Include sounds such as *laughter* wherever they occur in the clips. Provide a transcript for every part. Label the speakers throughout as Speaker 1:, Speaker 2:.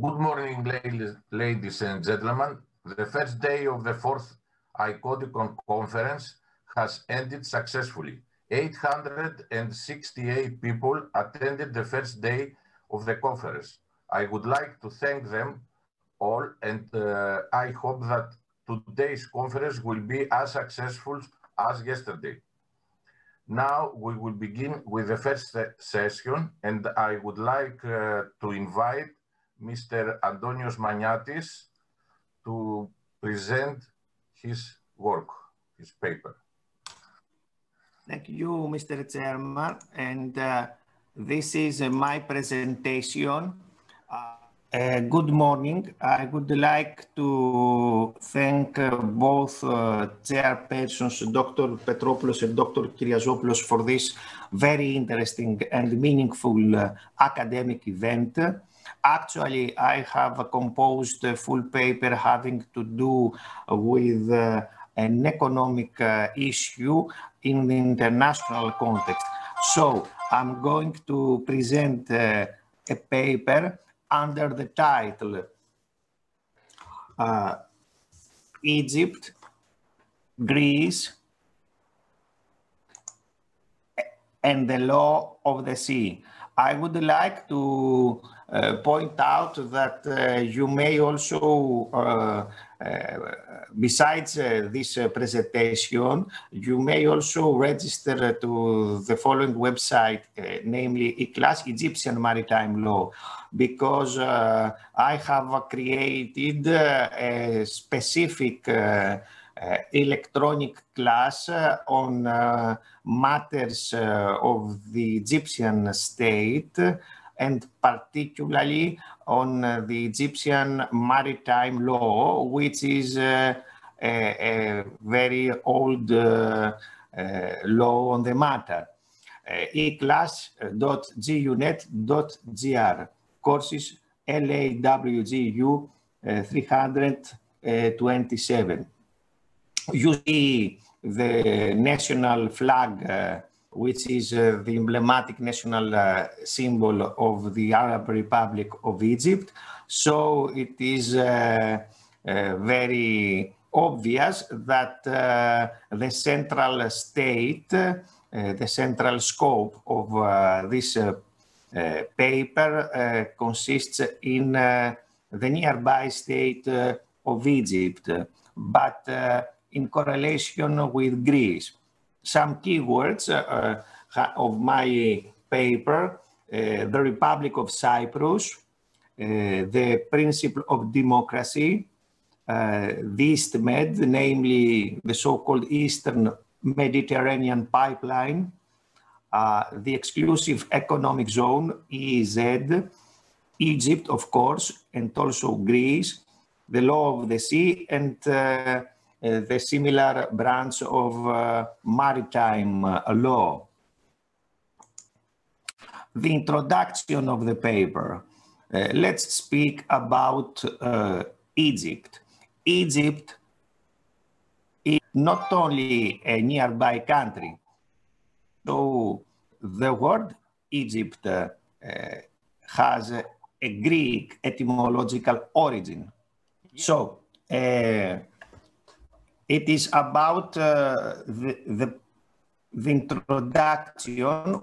Speaker 1: Good morning, ladies, ladies and gentlemen. The first day of the fourth ICODECON conference has ended successfully. 868 people attended the first day of the conference. I would like to thank them all and uh, I hope that today's conference will be as successful as yesterday. Now we will begin with the first session and I would like uh, to invite Mr. Antonios Maniatis to present his work, his paper.
Speaker 2: Thank you, Mr. Chairman. And uh, this is uh, my presentation. Uh, uh, good morning. I would like to thank uh, both uh, chairpersons, Dr. Petropoulos and Dr. Kyriazopoulos, for this very interesting and meaningful academic event. Actually, I have composed a full paper having to do with an economic issue in the international context. So I'm going to present uh, a paper under the title uh, Egypt, Greece, and the law of the sea. I would like to uh, point out that uh, you may also uh, uh, besides uh, this uh, presentation, you may also register to the following website, namely eclass, Egyptian Maritime Law, because I have created a specific electronic class on matters of the Egyptian state and particularly on uh, the Egyptian maritime law, which is uh, a, a, very old uh, law on the matter. eclass.gunet.gr, courses LAWGU 327. You see the national flag which is uh, the emblematic national uh, symbol of the Arab Republic of Egypt. So it is uh, uh very obvious that uh, the central state, uh, the central scope of this paper consists in the nearby state of Egypt, but in correlation with Greece some keywords uh, uh, of my paper, uh, the Republic of Cyprus, the principle of democracy, the East Med, namely the so-called Eastern Mediterranean Pipeline, uh, the exclusive economic zone, EEZ, Egypt, of course, and also Greece, the law of the sea, and uh, the similar branch of uh, maritime uh, law. The introduction of the paper. let's speak about Egypt. Egypt is not only a nearby country, so the word Egypt uh, has a, a, Greek etymological origin. So, uh, it is about uh, the, the, the introduction.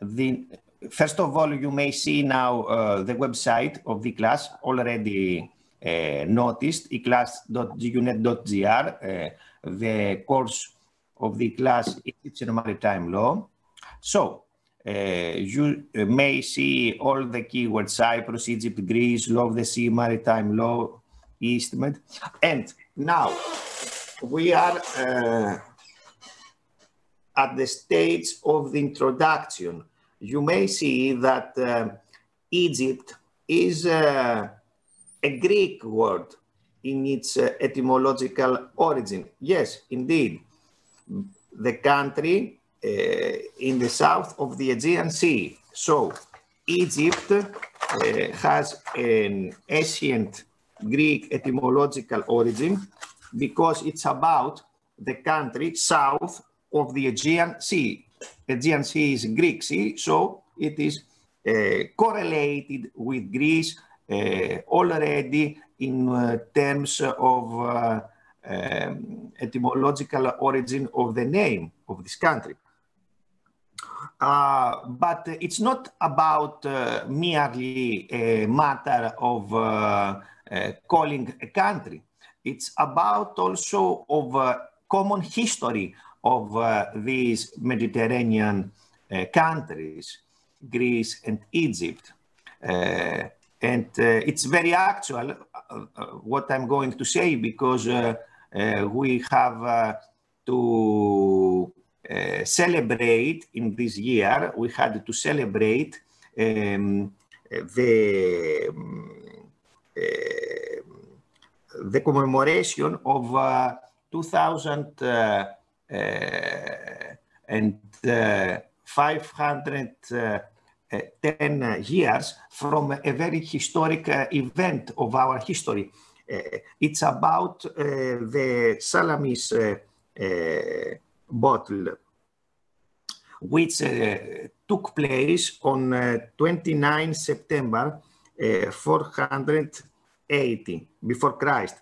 Speaker 2: The, first of all, you may see now uh, the website of the class already uh, noticed, eclass.gunet.gr, uh, the course of the class Egyptian Maritime Law. So, uh, you may see all the keywords, Cyprus, Egypt, Greece, law of the sea, maritime law, Eastmed. And now we are uh, at the stage of the introduction. You may see that uh, Egypt is uh, a Greek word in its uh, etymological origin. Yes, indeed. The country uh, in the south of the Aegean Sea. So Egypt uh, has an ancient Greek etymological origin because it's about the country south of the Aegean Sea. Aegean Sea is Greek Sea, so it is correlated with Greece already in terms of um, etymological origin of the name of this country. Uh, but it's not about uh, merely a matter of uh, uh calling a country. It's about also of uh, common history of uh, these Mediterranean countries, Greece and Egypt. and it's very actual what I'm going to say because we have to uh, celebrate in this year, we had to celebrate um, the, uh, the commemoration of uh, 2000 uh, uh, and uh, 510 years from a very historic event of our history. it's about the Salamis bottle, which took place on uh, 29 September uh, 480 before Christ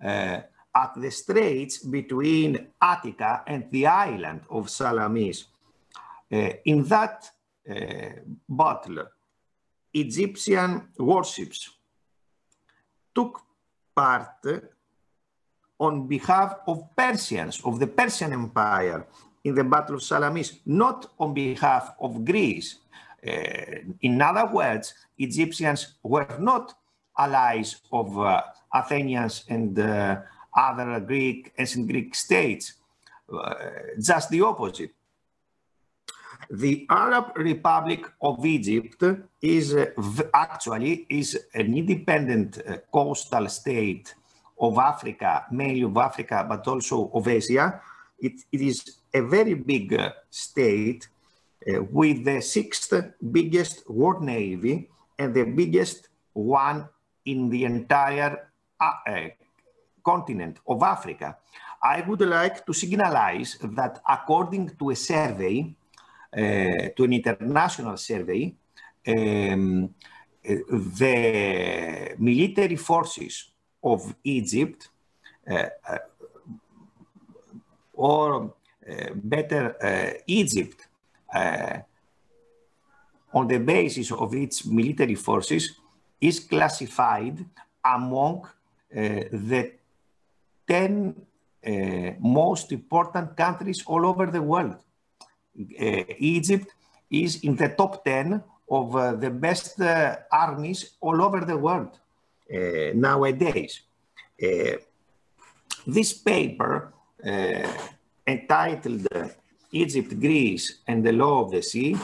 Speaker 2: at the straits between Attica and the island of Salamis. in that battle, Egyptian warships took part on behalf of Persians, of the Persian Empire in the Battle of Salamis, not on behalf of Greece. Uh, in other words, Egyptians were not allies of uh, Athenians and uh, other Greek, ancient Greek states, just the opposite. The Arab Republic of Egypt is actually is an independent coastal state of Africa, mainly of Africa, but also of Asia. It, it is a very big state with the sixth biggest world navy and the biggest one in the entire uh, uh continent of Africa. I would like to signalize that according to a survey, uh, to an international survey, um, uh, the military forces of Egypt, uh, uh, or uh, better, Egypt, on the basis of its military forces, is classified among the 10 uh, most important countries all over the world. Uh, Egypt is in the top 10 of uh, the best armies all over the world. Uh, nowadays. Uh, this paper uh, entitled Egypt, Greece, and the Law of the Sea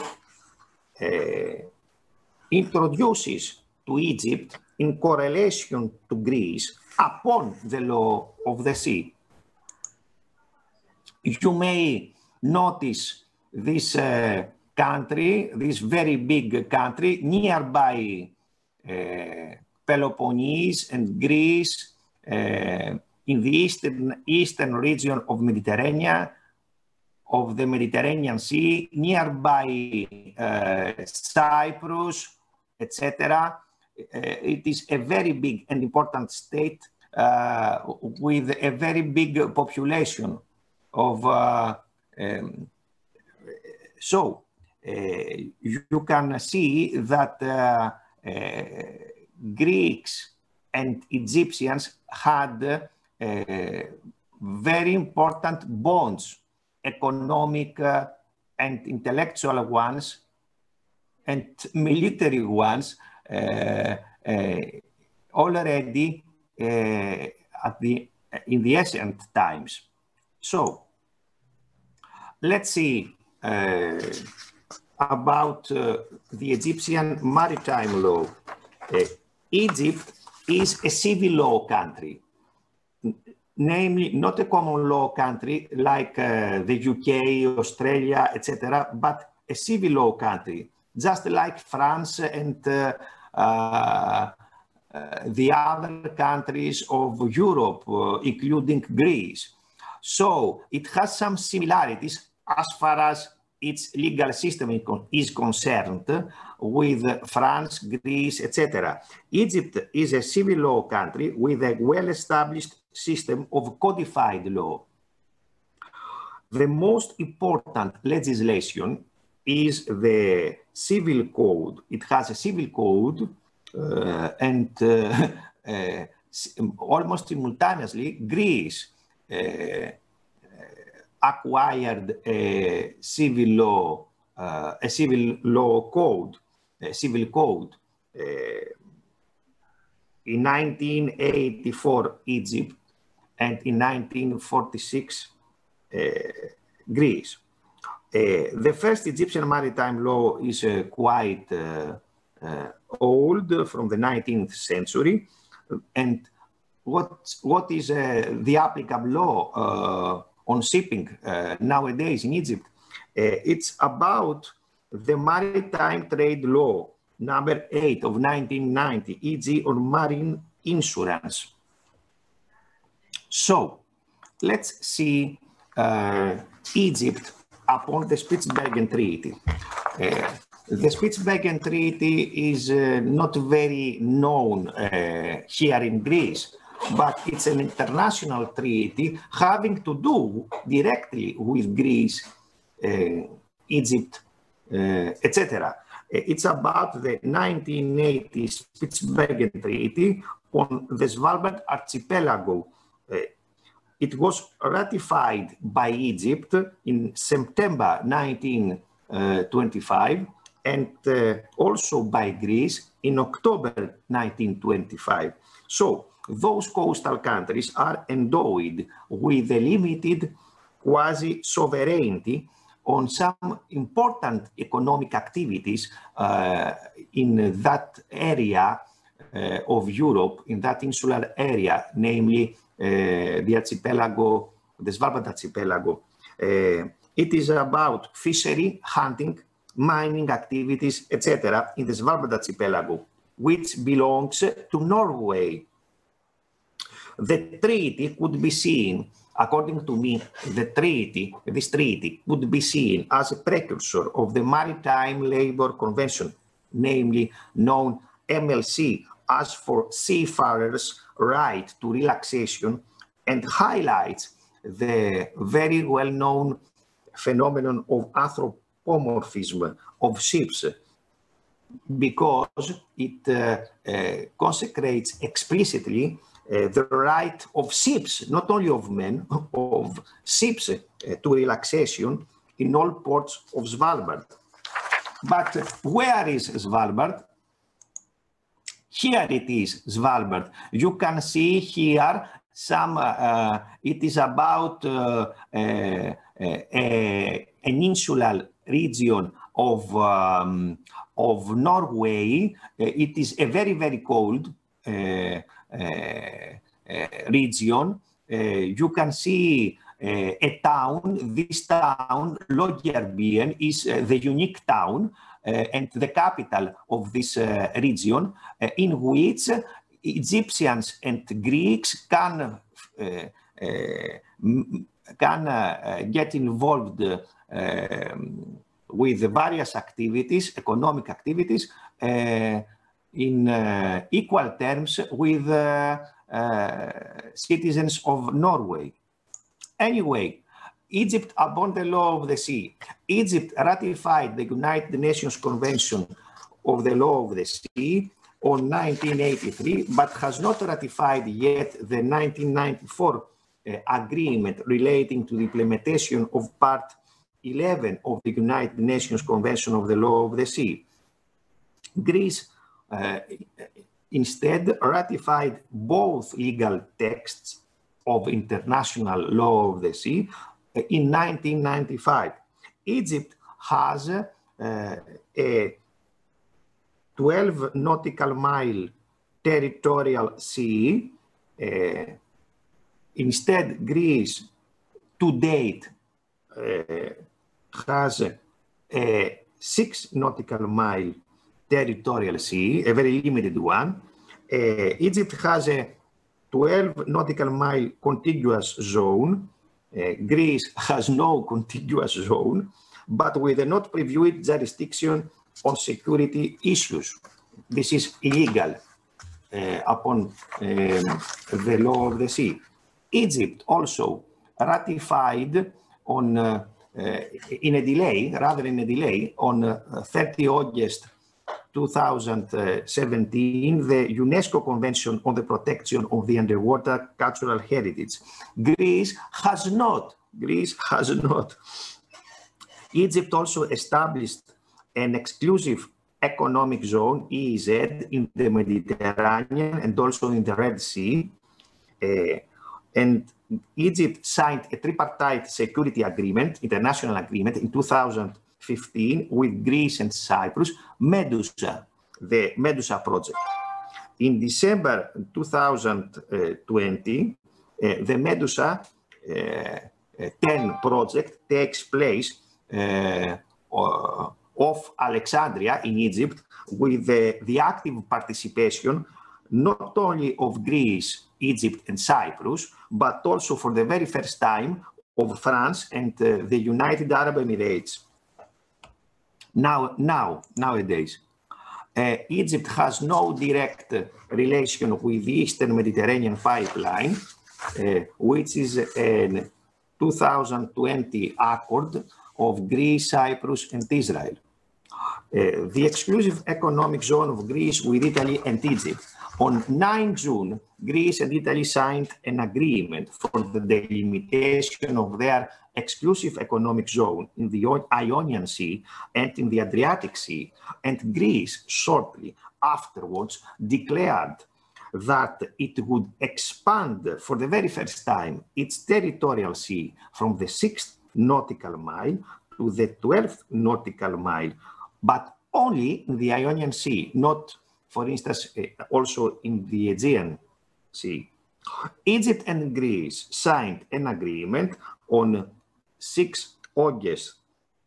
Speaker 2: introduces to Egypt in correlation to Greece upon the law of the sea. You may notice this uh, country, this very big country, nearby uh, Peloponnese and Greece uh, in the eastern, eastern region of Mediterranean, of the Mediterranean Sea, nearby uh, Cyprus, etc. Uh, it is a very big and important state uh, with a very big population of uh, um, so uh, you can see that uh, Greeks and Egyptians had uh, very important bonds, economic uh, and intellectual ones, and military ones uh, uh already uh, at the in the ancient times. So let's see uh, about the Egyptian maritime law. Egypt is a civil law country, namely not a common law country like uh, the UK, Australia, etc., but a civil law country, just like France and uh, uh, the other countries of Europe, uh, including Greece. So it has some similarities as far as its legal system is concerned with France, Greece, etc. Egypt is a civil law country with a well-established system of codified law. The most important legislation is the civil code. It has a civil code uh, and uh, *laughs* uh, almost simultaneously Greece uh, acquired a civil law, uh, a civil law code, a civil code. Uh, in 1984, Egypt, and in 1946, uh, Greece. Uh, the first Egyptian maritime law is uh, quite uh, old, from the 19th century, and what what is the applicable law on shipping uh, nowadays in Egypt. Uh, it's about the maritime trade law number 8 of 1990, e.g. on marine insurance. So let's see uh, Egypt upon the Spitsbergen Treaty. Uh, the Spitsbergen Treaty is uh, not very known uh, here in Greece, but it's an international treaty having to do directly with Greece, uh, Egypt, uh, etc. It's about the 1980 Spitsbergen Treaty on the Svalbard archipelago. Uh, it was ratified by Egypt in September 1925 and uh, also by Greece in October 1925. So those coastal countries are endowed with a limited quasi-sovereignty on some important economic activities uh, in that area uh, of Europe, in that insular area, namely uh, the archipelago, the Svalbard archipelago. It is about fishery, hunting, mining activities, etc., in the Svalbard archipelago, which belongs to Norway. The treaty could be seen, according to me, the treaty, this treaty could be seen as a precursor of the Maritime Labour Convention, namely known MLC as for seafarers' right to relaxation and highlights the very well-known phenomenon of anthropomorphism of ships because it uh, uh, consecrates explicitly uh, the right of ships, not only of men, *laughs* of ships uh, to relaxation in all ports of Svalbard. But where is Svalbard? Here it is, Svalbard. You can see here some, uh, it is about uh, uh, an insular region of, um, of Norway. it is a very, very cold uh, uh, region, uh, you can see a town. This town, Longyearbyen, is the unique town and the capital of this region, in which Egyptians and Greeks can can get involved with various activities, economic activities, uh, in uh, equal terms with uh, uh, citizens of Norway. Anyway, Egypt upon the law of the sea. Egypt ratified the United Nations Convention of the Law of the Sea on 1983, but has not ratified yet the 1994 uh, agreement relating to the implementation of Part 11 of the United Nations Convention of the Law of the Sea. Greece uh, instead ratified both legal texts of international law of the sea in 1995. Egypt has uh, a 12 nautical mile territorial sea. Uh, instead, Greece to date uh, has a six nautical mile territorial sea, a very limited one. Egypt has a 12 nautical mile contiguous zone. Uh, Greece has no contiguous zone. but with a not previewed jurisdiction on security issues. This is illegal uh, upon um, the law of the sea. Egypt also ratified on uh, uh, in a delay, rather in a delay, on uh, 30 August 2017, the UNESCO Convention on the Protection of the Underwater Cultural Heritage. Greece has not, Greece has not. Egypt also established an exclusive economic zone, EEZ, in the Mediterranean and also in the Red Sea. Uh, and Egypt signed a tripartite security agreement, international agreement, in 2015 with Greece and Cyprus, Medusa, the Medusa project. In December 2020, uh, the Medusa uh, 10 project takes place uh, of Alexandria in Egypt with the, the active participation not only of Greece, Egypt, and Cyprus, but also for the very first time of France and uh, the United Arab Emirates. Now, now, nowadays, uh, Egypt has no direct relation with the Eastern Mediterranean pipeline, uh, which is a 2020 accord of Greece, Cyprus, and Israel. Uh, the exclusive economic zone of Greece with Italy and Egypt on 9 June, Greece and Italy signed an agreement for the delimitation of their exclusive economic zone in the Ionian Sea and in the Adriatic Sea. And Greece shortly afterwards declared that it would expand for the very first time its territorial sea from the sixth nautical mile to the 12th nautical mile, but only in the Ionian Sea, not for instance, eh, also in the Aegean Sea. Egypt and Greece signed an agreement on 6 August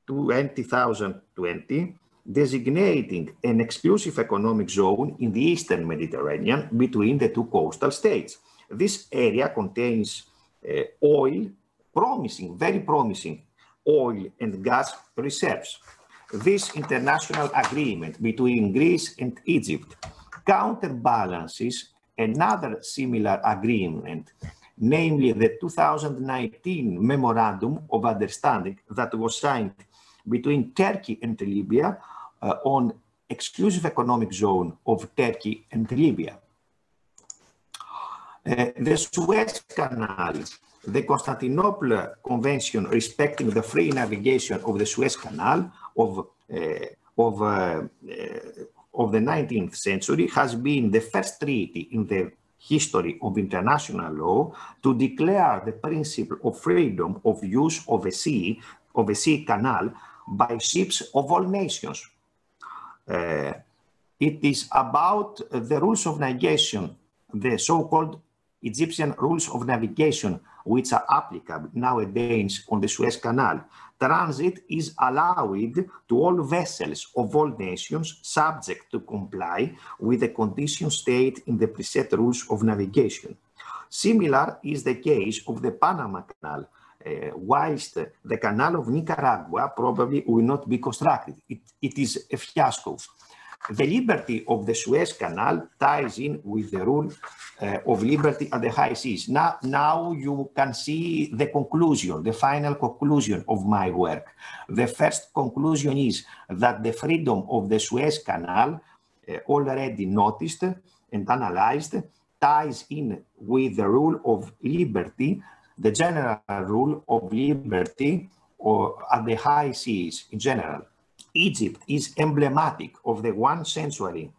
Speaker 2: 2020 designating an exclusive economic zone in the eastern Mediterranean between the two coastal states. This area contains uh, oil, promising, very promising oil and gas reserves this international agreement between Greece and Egypt counterbalances another similar agreement, namely the 2019 Memorandum of Understanding that was signed between Turkey and Libya uh, on exclusive economic zone of Turkey and Libya. Uh, the Suez Canal, the Constantinople Convention respecting the free navigation of the Suez Canal of, uh, of, uh, of the 19th century has been the first treaty in the history of international law to declare the principle of freedom of use of a sea, of a sea canal by ships of all nations. Uh, it is about the rules of navigation, the so-called Egyptian rules of navigation, which are applicable nowadays on the Suez Canal, transit is allowed to all vessels of all nations subject to comply with the conditions stated in the preset rules of navigation. Similar is the case of the Panama Canal, uh, whilst the Canal of Nicaragua probably will not be constructed. It, it is a fiasco. The liberty of the Suez Canal ties in with the rule uh, of liberty at the high seas. Now, now you can see the conclusion, the final conclusion of my work. The first conclusion is that the freedom of the Suez Canal, uh, already noticed and analyzed, ties in with the rule of liberty, the general rule of liberty or at the high seas in general. Egypt is emblematic of the one century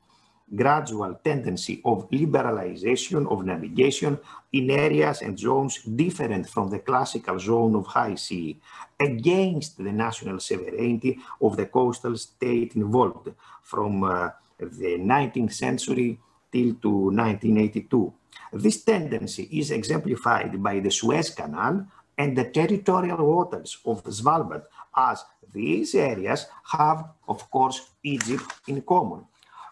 Speaker 2: gradual tendency of liberalization of navigation in areas and zones different from the classical zone of high sea against the national sovereignty of the coastal state involved from uh, the 19th century till to 1982. This tendency is exemplified by the Suez Canal and the territorial waters of Svalbard as these areas have, of course, Egypt in common.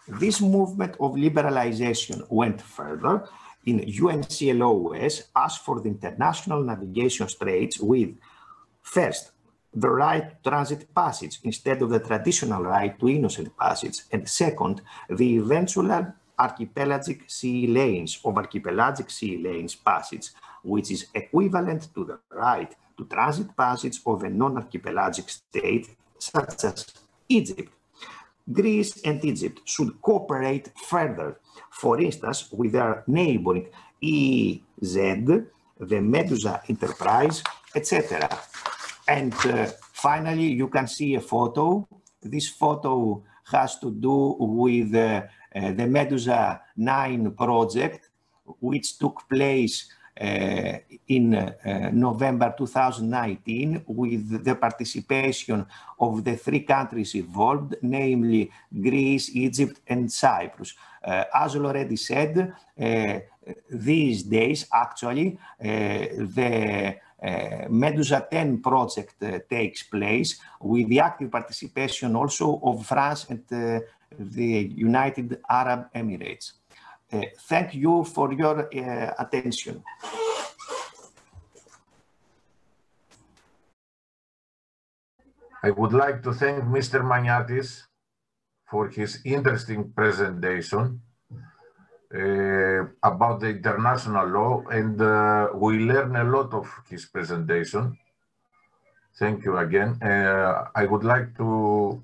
Speaker 2: This movement of liberalization went further in UNCLOS as for the international navigation straits with, first, the right to transit passage instead of the traditional right to innocent passage. And second, the eventual archipelagic sea lanes of archipelagic sea lanes passage, which is equivalent to the right to transit passage of a non-archipelagic state such as Egypt. Greece and Egypt should cooperate further, for instance, with their neighboring EZ, the Medusa Enterprise, etc. And uh, finally, you can see a photo. This photo has to do with uh, the Medusa 9 project, which took place uh, in uh, November 2019 with the participation of the three countries involved, namely Greece, Egypt, and Cyprus. Uh, as already said, these days, actually, the Medusa 10 project takes place with the active participation also of France and the United Arab Emirates. Uh, thank you for your uh, attention.
Speaker 1: I would like to thank Mr. Maniatis for his interesting presentation uh, about the international law and uh, we learn a lot of his presentation. Thank you again. Uh, I would like to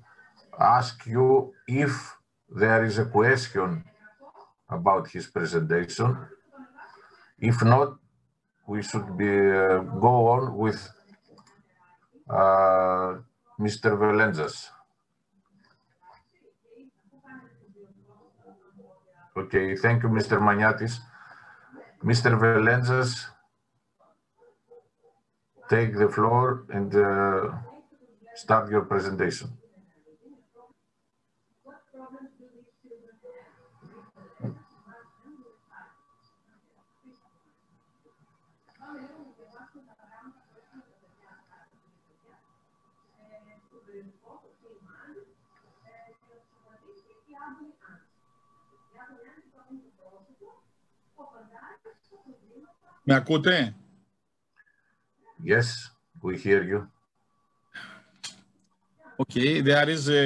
Speaker 1: ask you if there is a question about his presentation. If not, we should be uh, go on with uh, Mr. Velentzas. Okay, thank you, Mr. Maniatis. Mr. Velentzas, take the floor and uh, start your presentation.
Speaker 3: Με ακούτε?
Speaker 1: Yes, we hear you.
Speaker 3: Okay, there is a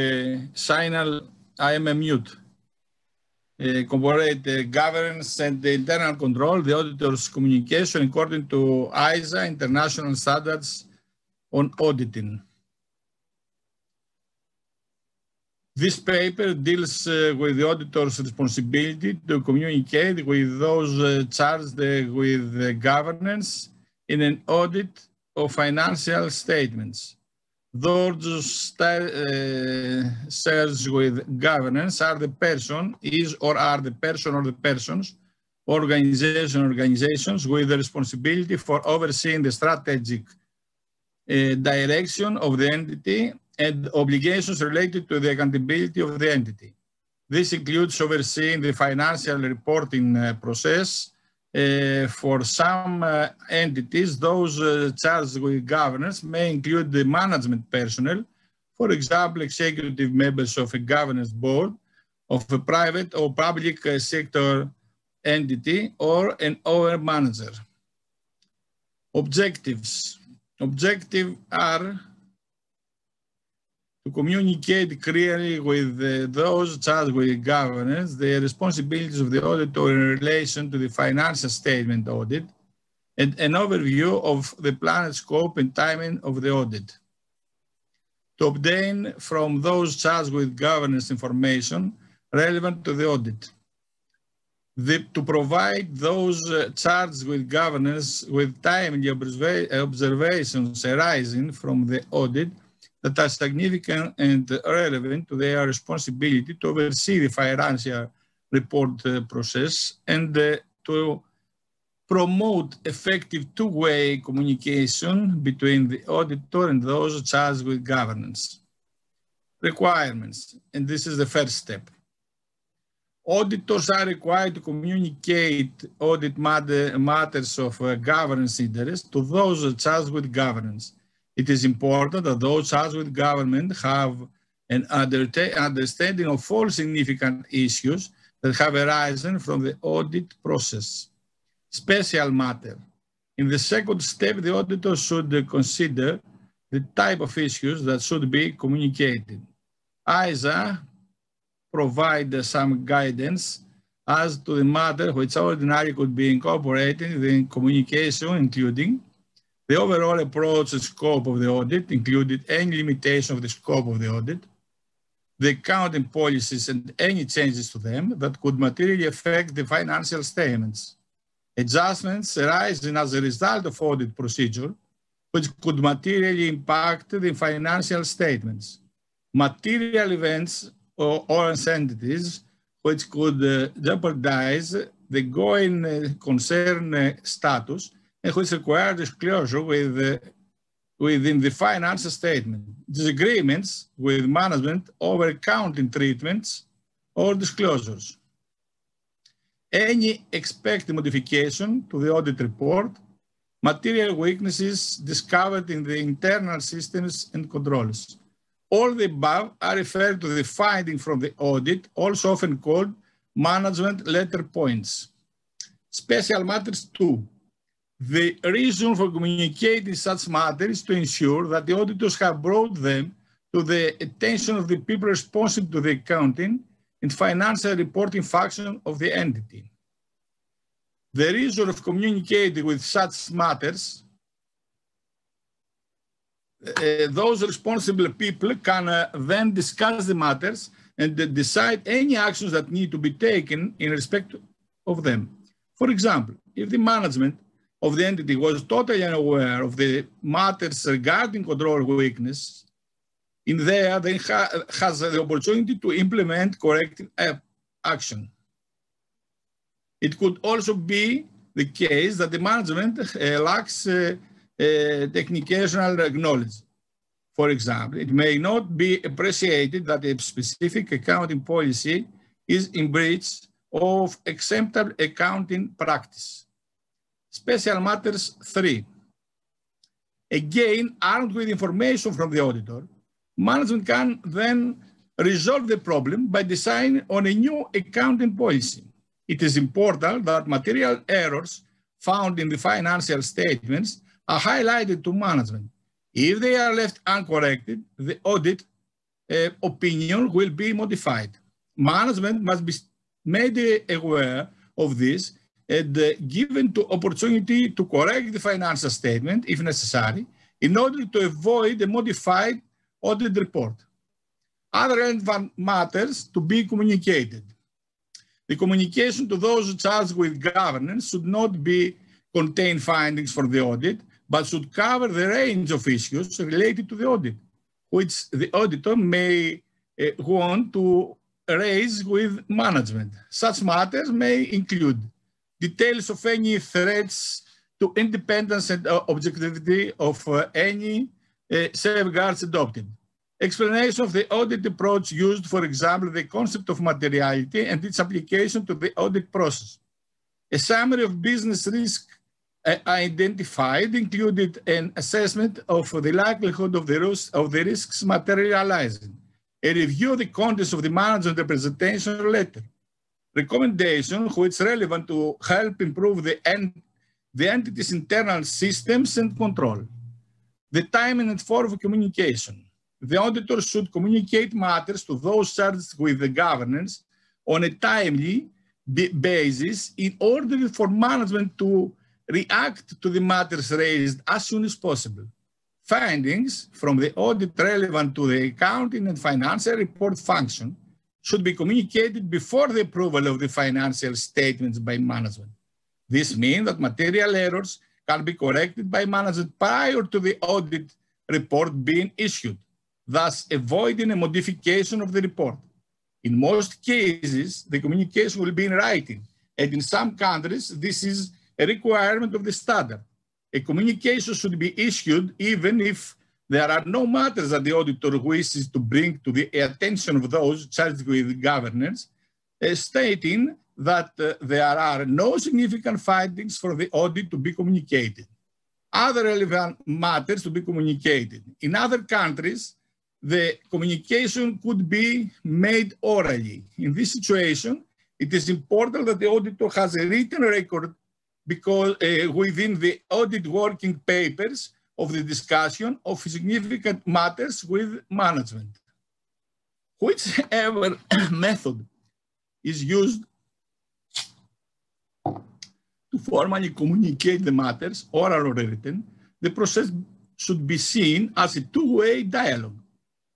Speaker 3: signal I am a mute. Uh, corporate governance and the internal control, the auditor's communication according to ISA, international standards on auditing. This paper deals uh, with the auditor's responsibility to communicate with those uh, charged uh, with governance in an audit of financial statements. Those charged with governance are the person, is or are the person or the persons, organization organizations with the responsibility for overseeing the strategic uh, direction of the entity and obligations related to the accountability of the entity. This includes overseeing the financial reporting uh, process. Uh, for some uh, entities, those uh, charged with governance may include the management personnel, for example, executive members of a governance board of a private or public uh, sector entity or an owner manager. Objectives. Objectives are to communicate clearly with uh, those charged with governance the responsibilities of the auditor in relation to the financial statement audit and an overview of the planned scope and timing of the audit. To obtain from those charged with governance information relevant to the audit. The, to provide those uh, charged with governance with timely observa observations arising from the audit that are significant and relevant to their responsibility to oversee the financial report uh, process and uh, to promote effective two-way communication between the auditor and those charged with governance. Requirements, and this is the first step. Auditors are required to communicate audit matter, matters of uh, governance interest to those charged with governance it is important that those charged with government have an understanding of all significant issues that have arisen from the audit process. Special matter. In the second step, the auditor should consider the type of issues that should be communicated. ISA provide some guidance as to the matter which ordinarily could be incorporated in communication, including the overall approach and scope of the audit, included any limitation of the scope of the audit, the accounting policies and any changes to them that could materially affect the financial statements. Adjustments arising as a result of audit procedure, which could materially impact the financial statements. Material events or, or entities which could uh, jeopardize the going uh, concern uh, status and which require disclosure with, uh, within the financial statement. Disagreements with management over accounting treatments or disclosures. Any expected modification to the audit report, material weaknesses discovered in the internal systems and controls. All the above are referred to the finding from the audit, also often called management letter points. Special matters two. The reason for communicating such matters is to ensure that the auditors have brought them to the attention of the people responsible to the accounting and financial reporting function of the entity. The reason of communicating with such matters, uh, those responsible people can uh, then discuss the matters and uh, decide any actions that need to be taken in respect of them. For example, if the management of the entity was totally unaware of the matters regarding control weakness, in there then ha has the opportunity to implement corrective action. It could also be the case that the management uh, lacks uh, uh, technical knowledge. For example, it may not be appreciated that a specific accounting policy is in breach of acceptable accounting practice. Special Matters 3. Again, armed with information from the auditor, management can then resolve the problem by deciding on a new accounting policy. It is important that material errors found in the financial statements are highlighted to management. If they are left uncorrected, the audit uh, opinion will be modified. Management must be made aware of this given to opportunity to correct the financial statement if necessary in order to avoid a modified audit report. Other relevant matters to be communicated. The communication to those charged with governance should not be contain findings for the audit, but should cover the range of issues related to the audit, which the auditor may uh, want to raise with management. Such matters may include details of any threats to independence and uh, objectivity of uh, any uh, safeguards adopted. Explanation of the audit approach used, for example, the concept of materiality and its application to the audit process. A summary of business risk uh, identified included an assessment of the likelihood of the, risks, of the risks materializing, a review of the contents of the management representation letter, recommendation which is relevant to help improve the, en the entity's internal systems and control. The timing and form of communication. The auditor should communicate matters to those charged with the governance on a timely basis in order for management to react to the matters raised as soon as possible. Findings from the audit relevant to the accounting and financial report function should be communicated before the approval of the financial statements by management. This means that material errors can be corrected by management prior to the audit report being issued, thus avoiding a modification of the report. In most cases, the communication will be in writing, and in some countries, this is a requirement of the standard. A communication should be issued even if there are no matters that the auditor wishes to bring to the attention of those charged with governance, uh, stating that uh, there are no significant findings for the audit to be communicated. Other relevant matters to be communicated. In other countries, the communication could be made orally. In this situation, it is important that the auditor has a written record because uh, within the audit working papers of the discussion of significant matters with management. Whichever *clears throat* method is used to formally communicate the matters, oral or written, the process should be seen as a two-way dialogue.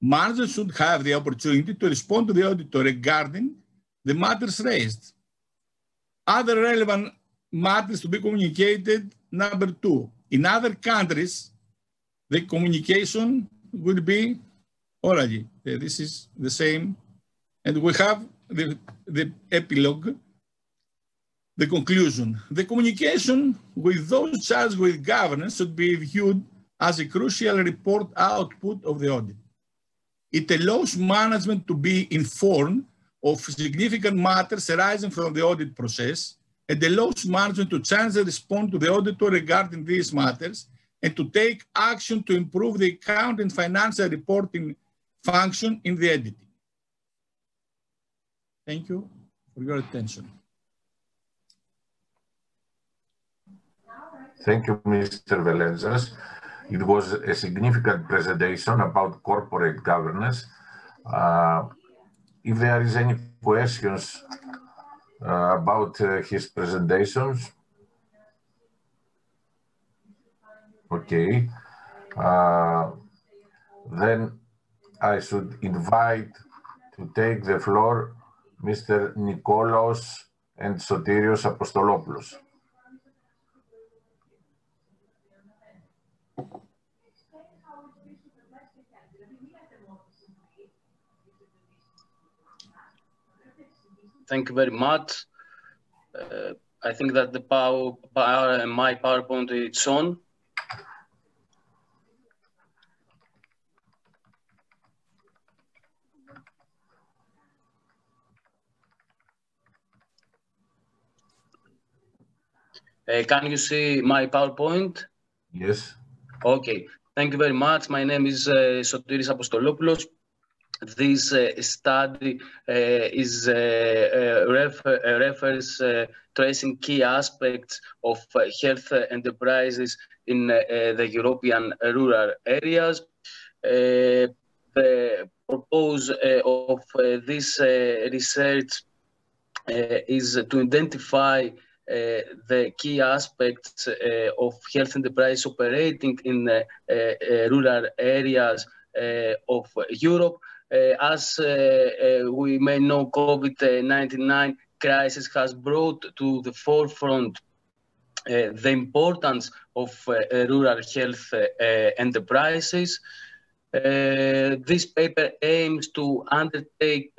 Speaker 3: Management should have the opportunity to respond to the auditor regarding the matters raised. Other relevant matters to be communicated, number two. In other countries, the communication will be orally. Eh, this is the same. And we have the, the epilogue the conclusion, the communication with those charged with governance should be viewed as a crucial report output of the audit. It allows management to be informed of significant matters arising from the audit process and allows management to change and respond to the auditor regarding these matters and to take action to improve the account and financial reporting function in the entity. Thank you for your attention.
Speaker 1: Thank you, Mr. Velentzas. It was a significant presentation about corporate governance. Uh, if there is any questions about uh, his presentations, okay, uh, then I should invite to take the floor Mr. Nikolaos and Sotirios Apostolopoulos.
Speaker 4: Thank you very much. Uh, I think that the power, power my PowerPoint is on. Uh, can you see my PowerPoint?
Speaker 1: Yes.
Speaker 4: Okay. Thank you very much. My name is uh, Sotiris Apostolopoulos this uh, study uh, is uh, refer, refers tracing key aspects of health enterprises in the European rural areas. the purpose of this research is to identify uh, the key aspects uh, of health enterprise operating in uh, rural areas of Europe uh, as uh, uh, we may know, COVID-19 crisis has brought to the forefront the importance of rural health enterprises. this paper aims to undertake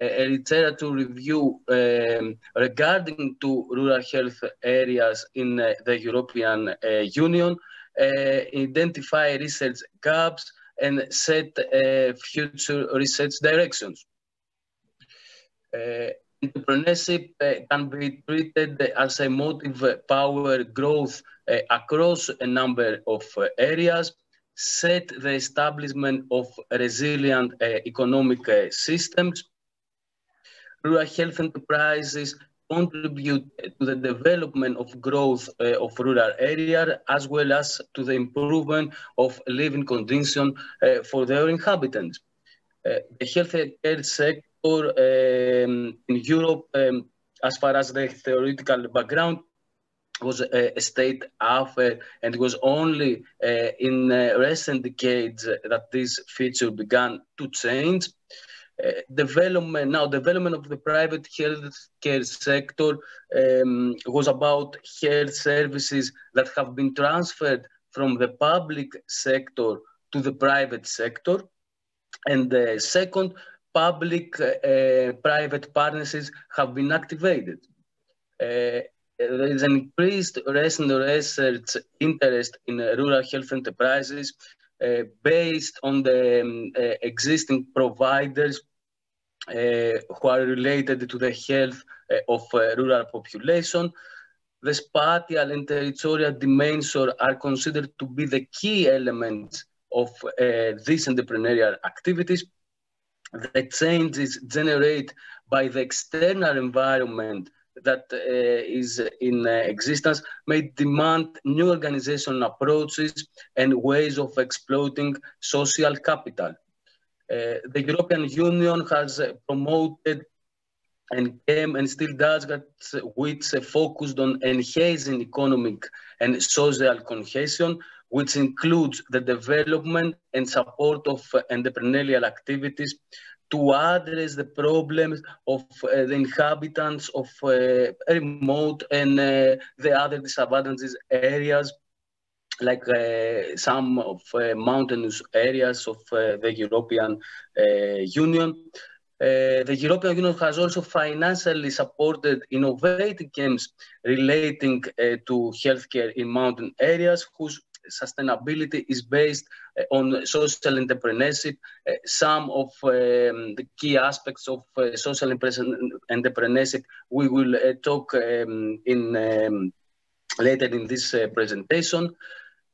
Speaker 4: a literature review um, regarding to rural health areas in uh, the European uh, Union, uh, identify research gaps, and set uh, future research directions. Uh, entrepreneurship uh, can be treated as a motive power growth across a number of areas, set the establishment of resilient economic systems, rural health enterprises contribute to the development of growth uh, of rural area as well as to the improvement of living conditions uh, for their inhabitants. Uh, the healthcare sector um, in Europe, um, as far as the theoretical background, was a, a state affair and it was only uh, in uh, recent decades that this feature began to change. Uh, development now development of the private healthcare sector um, was about health services that have been transferred from the public sector to the private sector. And the second public uh, private partnerships have been activated. Uh, there is an increased recent research interest in rural health enterprises uh, based on the um, uh, existing providers uh, who are related to the health uh, of uh, rural population. The spatial and territorial dimension are considered to be the key elements of these entrepreneurial activities. The changes generated by the external environment that is in existence may demand new organizational approaches and ways of exploiting social capital. The European Union has promoted and came and still does that which focused on enhancing economic and social cohesion, which includes the development and support of entrepreneurial activities to address the problems of uh, the inhabitants of uh, remote and uh, the other disadvantaged areas like uh, some of uh, mountainous areas of uh, the European Union. the European Union has also financially supported innovative games relating to healthcare in mountain areas whose sustainability is based uh, on social entrepreneurship. Uh, some of um, the key aspects of uh, social entrepreneurship we will talk um, in um, later in this presentation.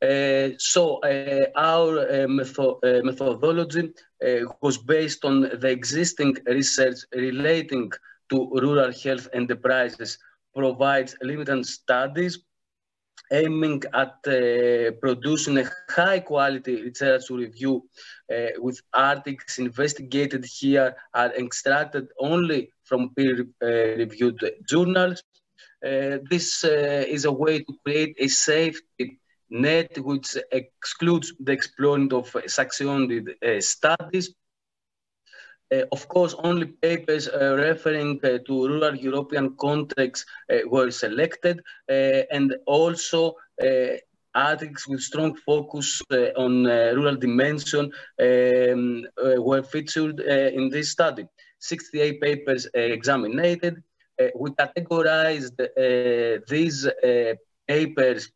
Speaker 4: Uh, so uh, our uh, metho methodology was based on the existing research relating to rural health enterprises provides limited studies aiming at uh, producing a high quality literature review uh, with articles investigated here are extracted only from peer uh, reviewed journals. This is a way to create a safety net which excludes the exploiting of sanctioned uh, studies uh, of course, only papers uh, referring uh, to rural European contexts uh, were selected, uh, and also uh, articles with strong focus on rural dimension um, were featured in this study. 68 papers examined. we categorized these papers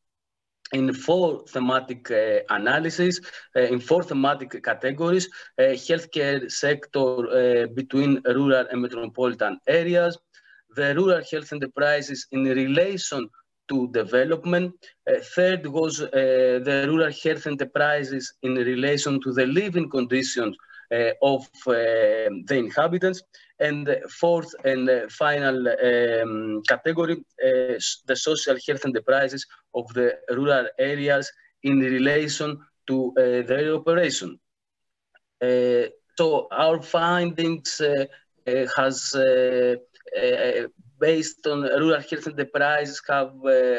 Speaker 4: in four thematic uh, analysis, uh, in four thematic categories, uh, healthcare sector uh, between rural and metropolitan areas, the rural health enterprises in relation to development. Uh, third was uh, the rural health enterprises in relation to the living conditions of the inhabitants. And fourth and final um, category, uh, the social health enterprises of the rural areas in relation to uh, their operation. Uh, so our findings has based on rural health enterprises have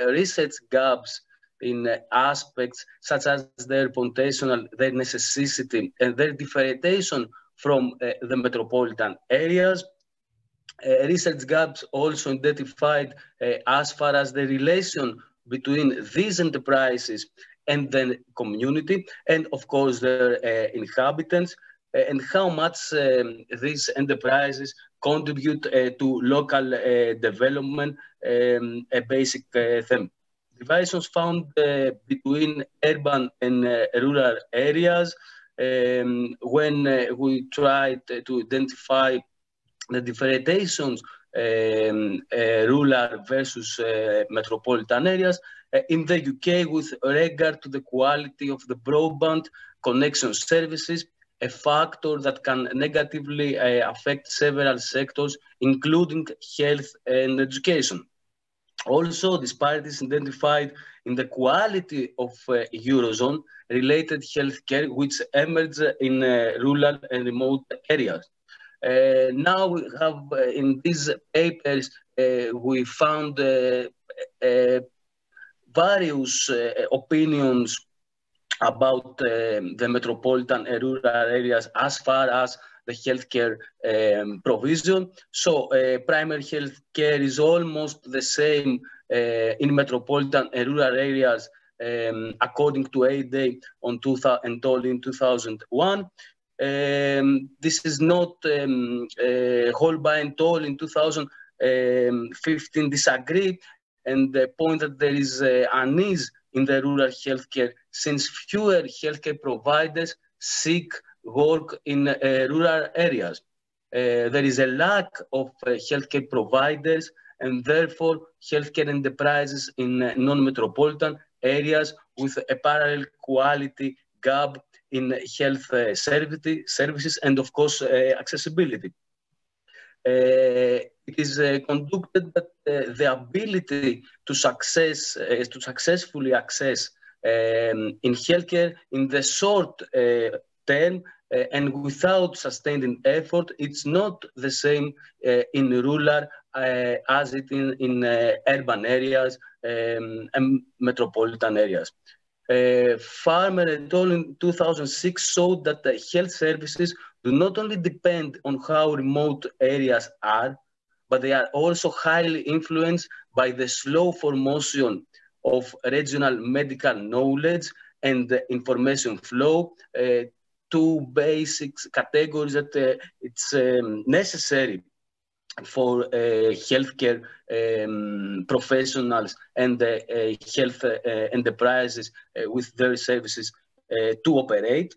Speaker 4: research gaps in aspects such as their potential, their necessity, and their differentiation from uh, the metropolitan areas. Uh, research gaps also identified uh, as far as the relation between these enterprises and the community, and of course their inhabitants, and how much um, these enterprises contribute uh, to local uh, development, um, a basic uh, theme. Divisions found between urban and rural areas um, when uh, we tried to identify the differentiations um, uh, rural versus uh, metropolitan areas uh, in the UK with regard to the quality of the broadband connection services, a factor that can negatively uh, affect several sectors, including health and education. Also, disparities identified in the quality of uh, Eurozone related healthcare which emerged in uh, rural and remote areas. Uh, now we have uh, in these papers, uh, we found uh, various opinions about the metropolitan and rural areas as far as the healthcare um, provision. So uh, primary health care is almost the same uh, in metropolitan and rural areas um, according to ADA on 2000 and told in 2001. Um, this is not um, uh, Holbein Toll in 2015 disagreed and the point that there is uh, unease in the rural healthcare since fewer healthcare providers seek work in uh, rural areas. Uh, there is a lack of uh, healthcare providers and therefore healthcare enterprises in non-metropolitan areas with a parallel quality gap in health uh, services and of course uh, accessibility. it is conducted that the ability to success to successfully access um, in healthcare in the short term uh, and without sustained effort, it's not the same uh, in rural uh, as it in, in urban areas um, and metropolitan areas. Farmer et al. in 2006 showed that the health services do not only depend on how remote areas are, but they are also highly influenced by the slow formation of regional medical knowledge and the information flow uh, two basic categories that uh, it's um, necessary for uh, healthcare um, professionals and uh, health uh, enterprises uh, with their services to operate.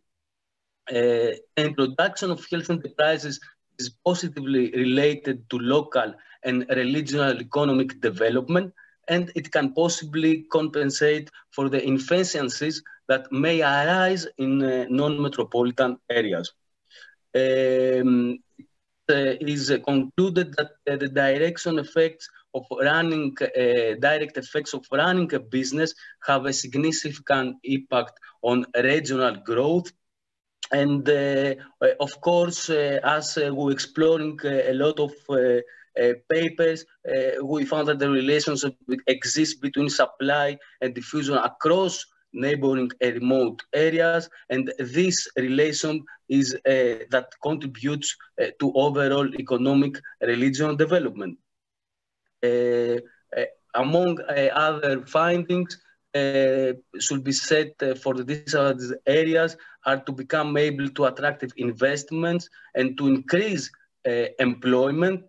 Speaker 4: introduction of health enterprises is positively related to local and regional economic development, and it can possibly compensate for the inefficiencies that may arise in uh, non-metropolitan areas. Um, it is concluded that uh, the direction effects of running, uh, direct effects of running a business have a significant impact on regional growth. And uh, of course, uh, as uh, we're exploring a lot of papers, we found that the relationship exists between supply and diffusion across neighboring and remote areas. And this relation is uh, that contributes uh, to overall economic regional development. Uh, uh among uh, other findings, uh, should be set for the disadvantaged areas are to become able to attractive investments and to increase employment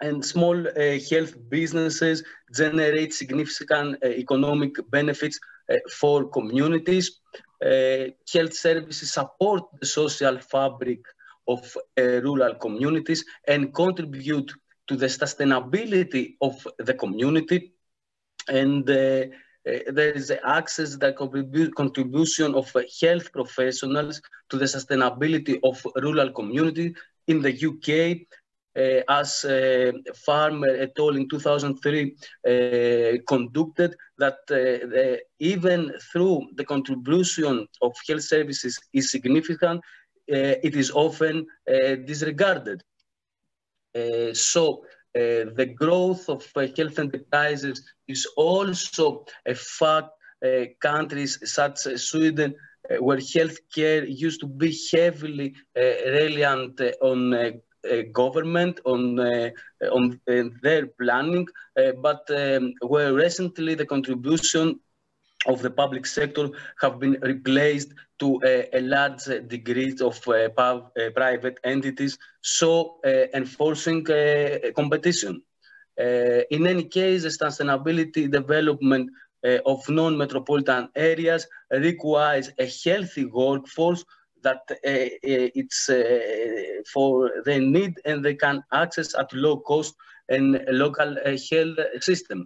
Speaker 4: and small uh, health businesses generate significant uh, economic benefits uh, for communities. health services support the social fabric of rural communities and contribute to the sustainability of the community. And uh, there is access, the contribu contribution of uh, health professionals to the sustainability of rural community. In the UK, as uh, Farmer et al. in 2003 uh, conducted that the, even through the contribution of health services is significant, it is often disregarded. so the growth of health enterprises is also a fact uh, countries such as Sweden, uh, where healthcare used to be heavily uh, reliant on government on uh, on uh, their planning, uh, but um, where recently the contribution of the public sector have been replaced to a, a large degree of uh, uh, private entities, so uh, enforcing competition. in any case, the sustainability development of non-metropolitan areas requires a healthy workforce that uh, uh, it's uh, for their need and they can access at low cost and local health system.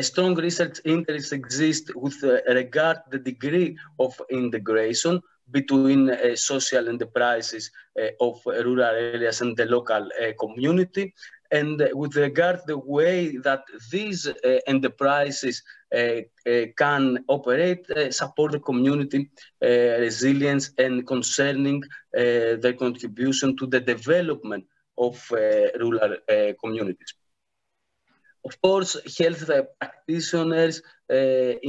Speaker 4: a strong research interest exists with regard the degree of integration between uh, social enterprises uh, of rural areas and the local uh, community and with regard the way that these uh, enterprises uh, uh, can operate, support the community resilience and concerning their contribution to the development of rural communities. Of course, health practitioners uh,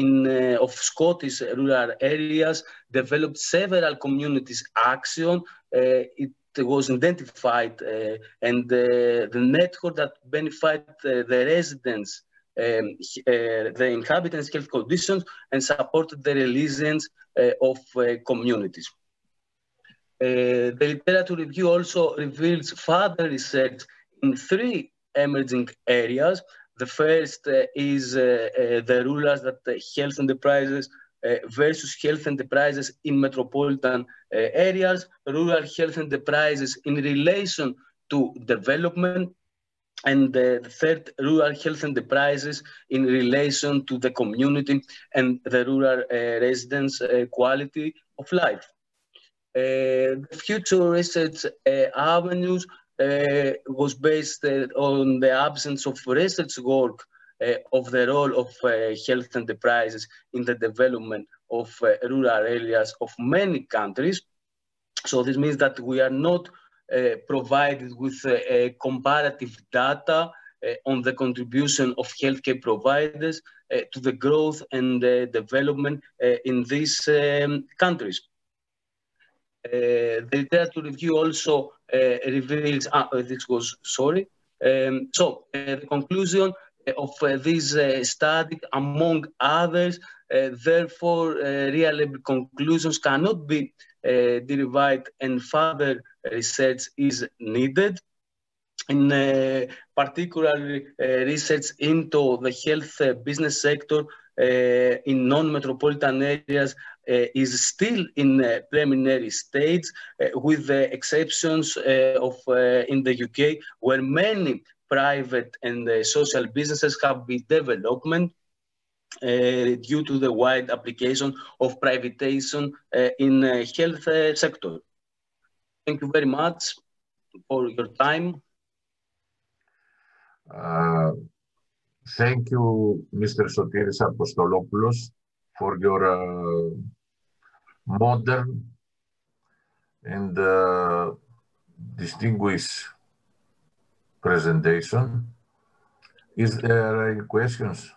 Speaker 4: in, uh, of Scottish rural areas developed several communities action. Uh, it was identified uh, and the network that benefit uh, the residents um, uh, the inhabitants' health conditions and supported the resilience of communities. the literature review also reveals further research in three emerging areas. The first uh, is uh, uh, the rulers that health enterprises uh, versus health enterprises in metropolitan uh, areas, rural health enterprises in relation to development, and the third, rural health enterprises in relation to the community and the rural uh, residents' quality of life. Uh, future research avenues was based on the absence of research work of the role of uh, health enterprises in the development of uh, rural areas of many countries. So this means that we are not uh, provided with comparative data on the contribution of healthcare providers to the growth and development in these um, countries. the literature review also reveals, ah, this was, sorry, um, so the conclusion of uh, this uh, study, among others. Uh, therefore, reliable conclusions cannot be derived and further research is needed in uh, particular uh, research into the health uh, business sector in non-metropolitan areas is still in preliminary stage, with the exceptions of in the UK, where many private and uh, social businesses have been development uh, due to the wide application of privatization uh, in the health sector. Thank you very much for your time.
Speaker 1: Uh, thank you, Mr. Sotiris Apostolopoulos, for your uh, modern and uh, distinguished presentation. Is there any questions?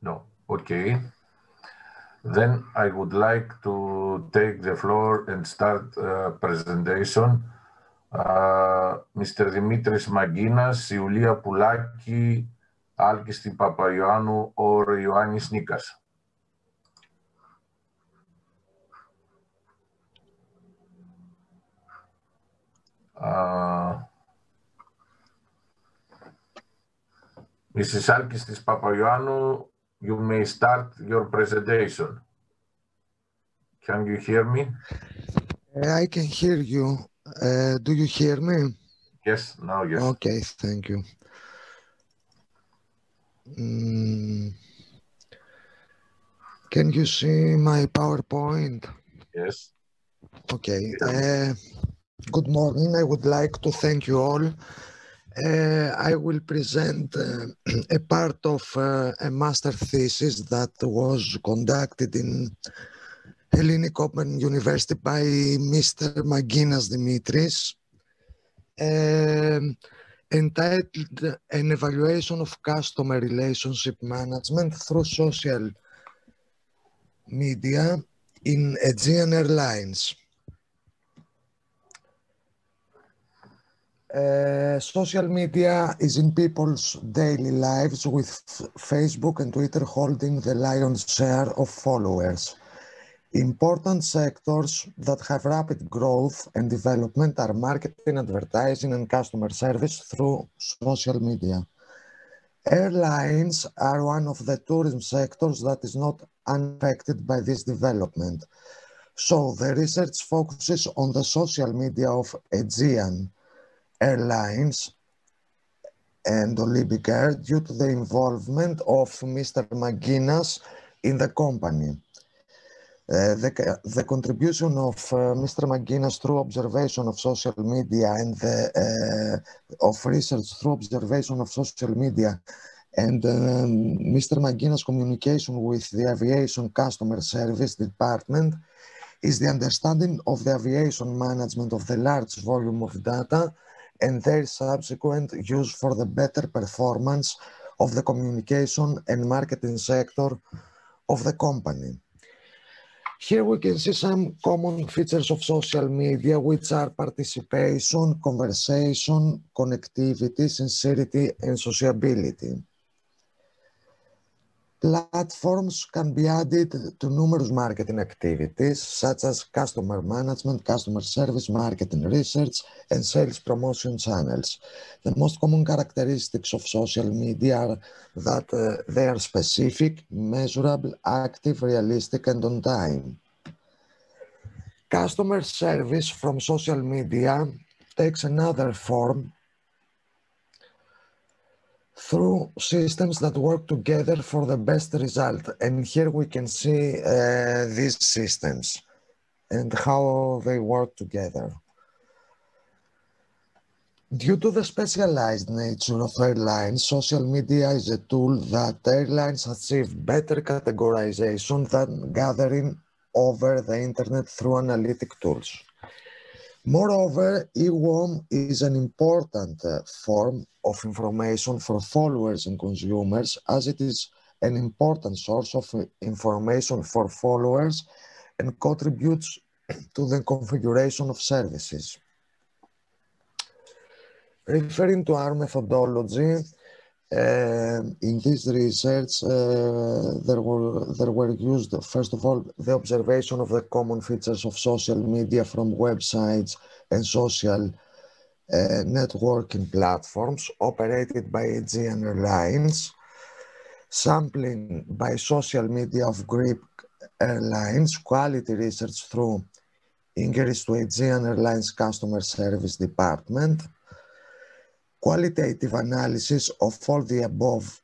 Speaker 1: No. Okay. Then I would like to take the floor and start uh, presentation. Uh, Mr. Dimitris Maginas, Ioulia Poulaki, Alkisti Papaioannou, or Ioannis Nikas. Mrs. Alkistis Papaioannou, you may start your presentation. Can you hear me?
Speaker 5: Uh, I can hear you. Uh, do you hear me?
Speaker 1: Yes, now yes.
Speaker 5: Okay, thank you. Mm. Can you see my PowerPoint?
Speaker 1: Yes.
Speaker 5: Okay. Uh, Good morning. I would like to thank you all. Uh, I will present uh, *clears throat* a part of uh, a master thesis that was conducted in Hellenic Open University by Mr. Maginas Dimitris, um, entitled An Evaluation of Customer Relationship Management Through Social Media in Aegean Airlines. Uh, social media is in people's daily lives with Facebook and Twitter holding the lion's share of followers. Important sectors that have rapid growth and development are marketing, advertising, and customer service through social media. Airlines are one of the tourism sectors that is not unaffected by this development. So the research focuses on the social media of Aegean Airlines and Olympic Air due to the involvement of Mr. Maginas in the company. Uh, the, the, contribution of uh, Mr. Maginas through observation of social media and the uh, of research through observation of social media and um, Mr. Maginas' communication with the aviation customer service department is the understanding of the aviation management of the large volume of data and their subsequent use for the better performance of the communication and marketing sector of the company. Here we can see some common features of social media, which are participation, conversation, connectivity, sincerity, and sociability. Platforms can be added to numerous marketing activities such as customer management, customer service, marketing research, and sales promotion channels. The most common characteristics of social media are that uh, they are specific, measurable, active, realistic, and on time. Customer service from social media takes another form through systems that work together for the best result. And here we can see uh, these systems. and how they work together. Due to the specialized nature of airlines, social media is a tool that airlines achieve better categorization than gathering over the internet through analytic tools. Moreover, EWOM is an important uh, form of information for followers and consumers as it is an important source of uh, information for followers and contributes *clears throat* to the configuration of services. Referring to our methodology, uh, in this research, uh, there were there were used first of all the observation of the common features of social media from websites and social uh, networking platforms operated by Aegean Airlines, sampling by social media of Greek airlines, quality research through inquiries to Aegean Airlines Customer Service Department, qualitative analysis of all the above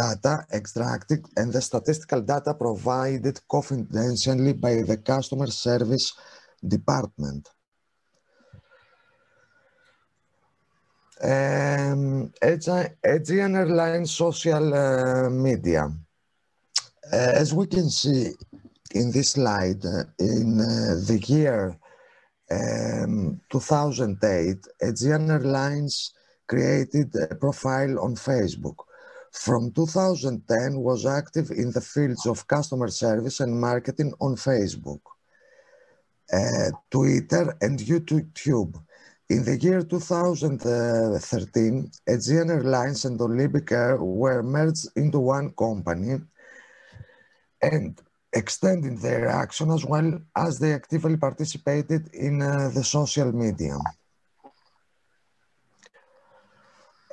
Speaker 5: data extracted and the statistical data provided confidentially by the customer service department. Um, Aegean Airlines social uh, media. Uh, as we can see in this slide, uh, in uh, the year um, 2008, Aegean Airlines created a profile on Facebook. From 2010 was active in the fields of customer service and marketing on Facebook, uh, Twitter and YouTube. In the year 2013, Aegean Airlines and Olympic Air were merged into one company and extending their action as well as they actively participated in uh, the social media.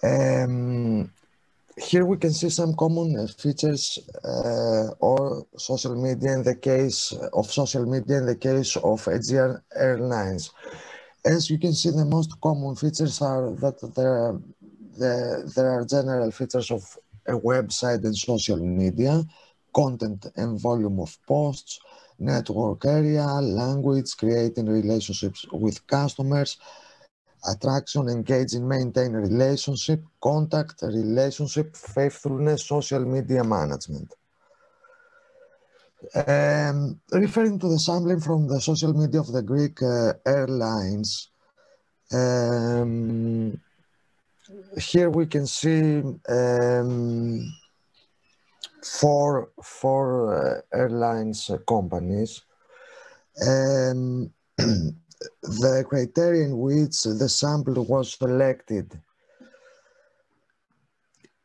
Speaker 5: Um, here we can see some common features uh, or social media in the case of social media in the case of Aegean Airlines. As you can see, the most common features are that there are, the, there are general features of a website and social media, content and volume of posts, network area, language, creating relationships with customers, attraction, engaging, maintain relationship, contact, relationship, faithfulness, social media management. Um, referring to the sampling from the social media of the Greek uh, airlines, um, here we can see um, four, four uh, airlines uh, companies. *clears throat* The criteria in which the sample was selected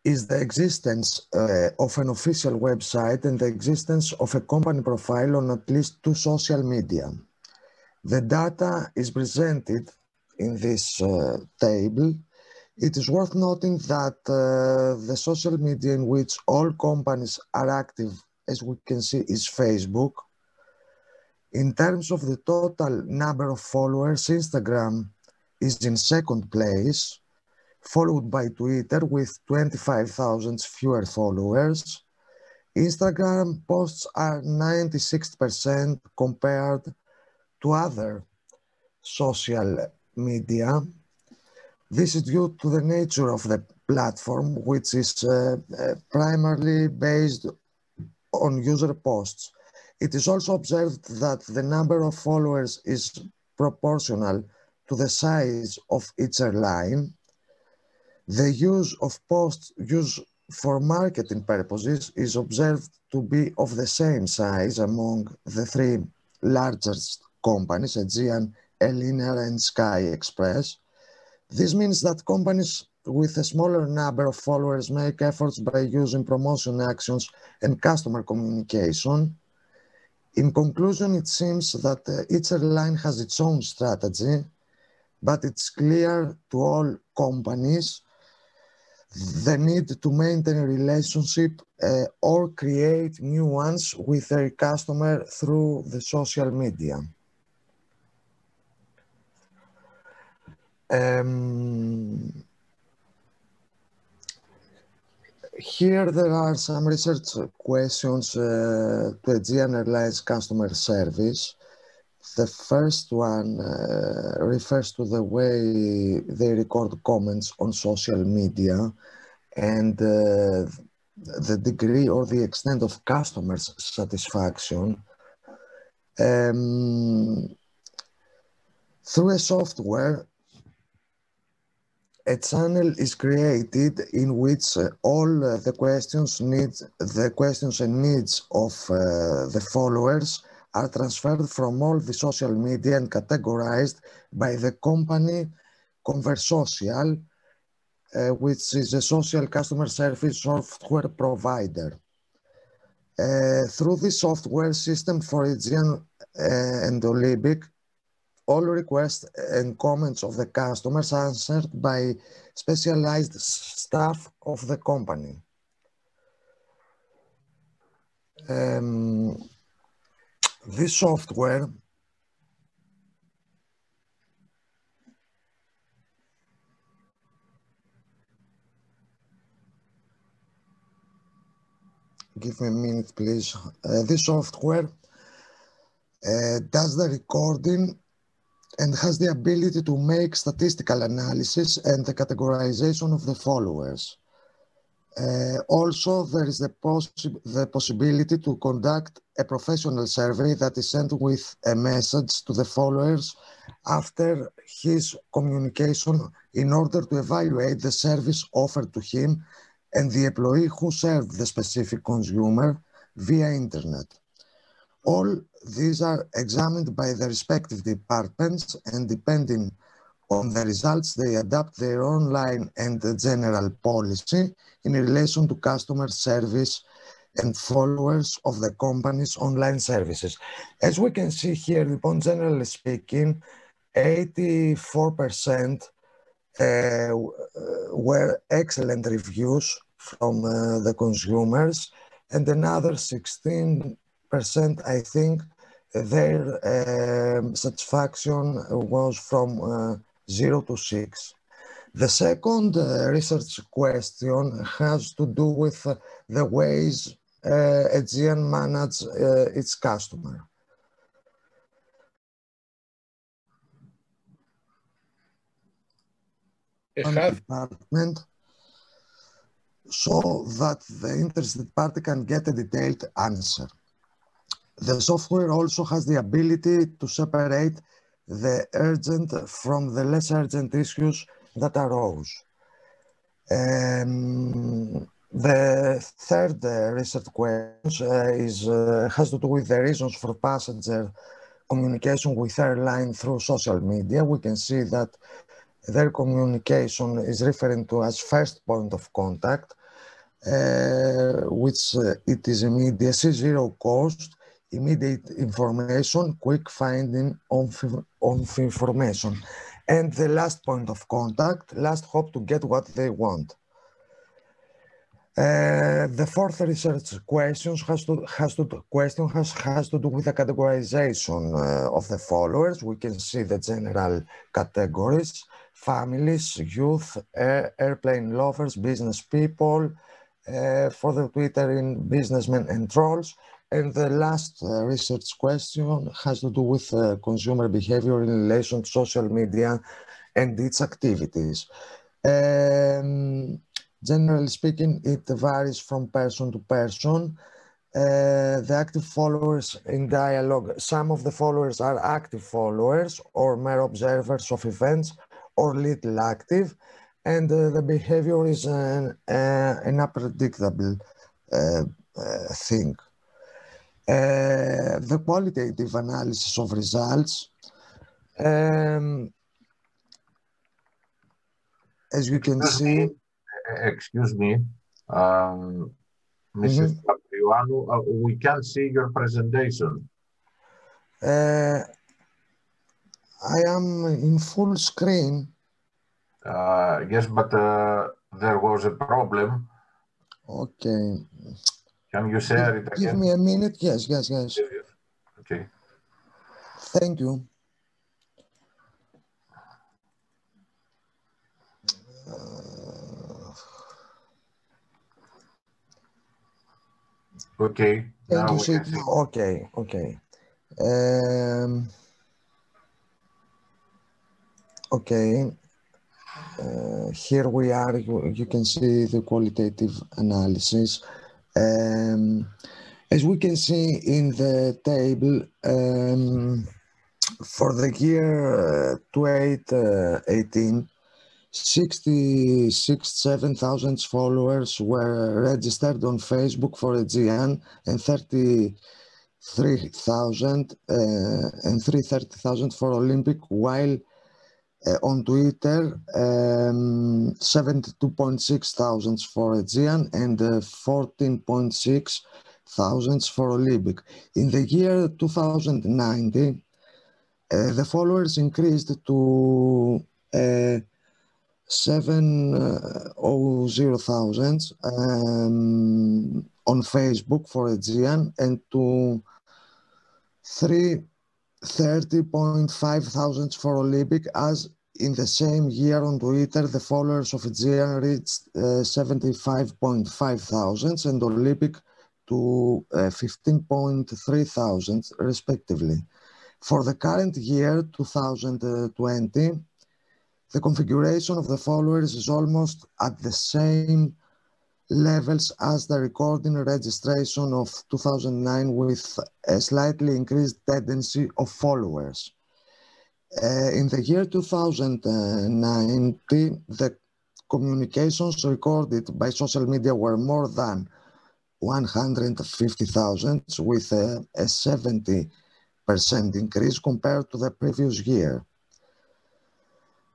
Speaker 5: is the existence uh, of an official website and the existence of a company profile on at least two social media. The data is presented in this uh, table. It is worth noting that uh, the social media in which all companies are active, as we can see, is Facebook, in terms of the total number of followers, Instagram is in second place, followed by Twitter with 25,000 fewer followers. Instagram posts are 96% compared to other social media. This is due to the nature of the platform, which is uh, uh, primarily based on user posts. It is also observed that the number of followers is proportional to the size of each airline. The use of posts used for marketing purposes is observed to be of the same size among the three largest companies, Aegean, Ellinair, and Sky Express. This means that companies with a smaller number of followers make efforts by using promotion actions and customer communication in conclusion, it seems that uh, each airline has its own strategy, but it's clear to all companies the need to maintain a relationship uh, or create new ones with their customer through the social media. Um, here there are some research questions uh, to Airlines customer service. The first one uh, refers to the way they record comments on social media and uh, the degree or the extent of customers' satisfaction um, through a software a channel is created in which uh, all uh, the questions needs the questions and needs of uh, the followers are transferred from all the social media and categorized by the company Conversocial, uh, which is a social customer service software provider. Uh, through this software system for Aegean uh, and Olympic, all requests and comments of the customers answered by specialized staff of the company. Um, this software give me a minute please uh, this software uh, does the recording and has the ability to make statistical analysis and the categorization of the followers. Uh, also, there is the, possi the possibility to conduct a professional survey that is sent with a message to the followers after his communication in order to evaluate the service offered to him and the employee who served the specific consumer via internet. All these are examined by the respective departments and depending on the results, they adapt their online and general policy in relation to customer service and followers of the company's online services. As we can see here, generally speaking, 84% uh, were excellent reviews from uh, the consumers and another 16% I think their um, satisfaction was from uh, zero to six. The second uh, research question has to do with uh, the ways uh, Aegean manages uh, its customer. department so that the interested party can get a detailed answer. The software also has the ability to separate the urgent from the less urgent issues that arose. Um, the third uh, research question uh, is, uh, has to do with the reasons for passenger communication with airline through social media. We can see that their communication is referring to as first point of contact, uh, which uh, it is immediacy, zero cost, immediate information, quick finding of, of information. And the last point of contact, last hope to get what they want. Uh, the fourth research questions has to has to question has has to do with the categorization uh, of the followers. We can see the general categories: families, youth, air, airplane lovers, business people. Uh, for the Twitter in businessmen and trolls, and the last uh, research question has to do with uh, consumer behavior in relation to social media and its activities. Um, generally speaking, it varies from person to person. Uh, the active followers in dialogue, some of the followers are active followers or mere observers of events or little active, and uh, the behavior is an, uh, an unpredictable uh, thing. The qualitative analysis of results. Um, as you can excuse see. Me,
Speaker 1: excuse me, um, Mrs. Mm -hmm. uh, we can see your presentation.
Speaker 5: Uh, I am in full screen.
Speaker 1: Uh, yes, but there was a problem.
Speaker 5: Okay.
Speaker 1: Can you share it
Speaker 5: again? Give me a minute. Yes, yes, yes.
Speaker 1: Okay.
Speaker 5: Thank you.
Speaker 1: okay.
Speaker 5: Thank you, see. Okay, okay. Um, Okay. Uh, here we are, you, you, can see the qualitative analysis. Um, as we can see in the table, um, for the year uh, 2018, 67,000 followers were registered on Facebook for Aegean and 33,000 uh, and 330,000 for Olympic, while on Twitter, um, 72.6 thousand for Aegean and uh, 14.6 thousand for Olympic. In the year 2019, uh, the followers increased to uh, 700,000 um, on Facebook for Aegean and to 330.5 thousand for Olympic as in the same year on Twitter the followers of Aegean reached uh, 75.5 thousand and Olympic to uh, 15.3 thousand respectively. For the current year 2020 the configuration of the followers is almost at the same levels as the recording registration of 2009 with a slightly increased tendency of followers. Uh, in the year 2019, the communications recorded by social media were more than 150,000 with a, a 70% increase compared to the previous year.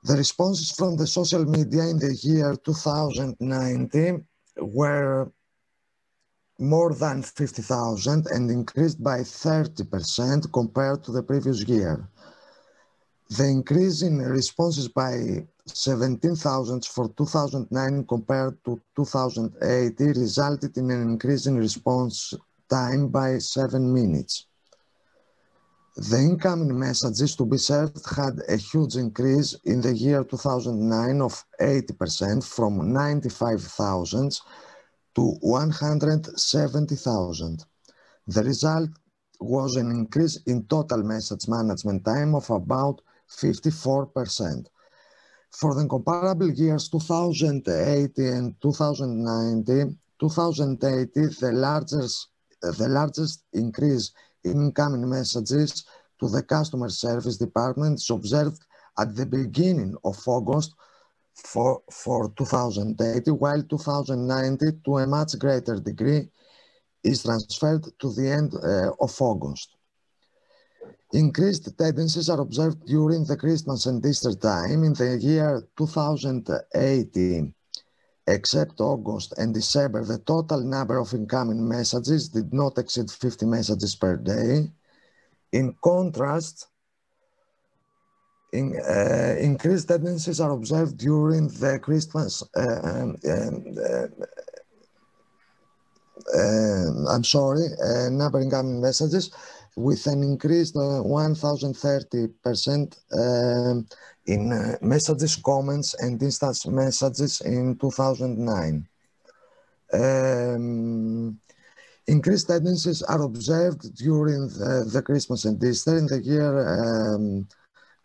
Speaker 5: The responses from the social media in the year 2019 were more than 50,000 and increased by 30% compared to the previous year. The increase in responses by 17,000 for 2009 compared to 2008 resulted in an increase in response time by 7 minutes. The incoming messages to be served had a huge increase in the year 2009 of 80% from 95,000 to 170,000. The result was an increase in total message management time of about 54%. For the comparable years 2080 and 2090, 2080, the largest, the largest increase in incoming messages to the customer service department observed at the beginning of August for, for 2080, while 2090 to a much greater degree is transferred to the end uh, of August. Increased tendencies are observed during the Christmas and Easter time in the year 2018. except August and December, the total number of incoming messages did not exceed 50 messages per day. In contrast, in, uh, increased tendencies are observed during the Christmas, uh, uh I'm sorry, uh, number incoming messages with an increased 1,030% um, in uh, messages, comments, and instant messages in 2009. Um, increased tendencies are observed during the, the, Christmas and Easter. In the year um,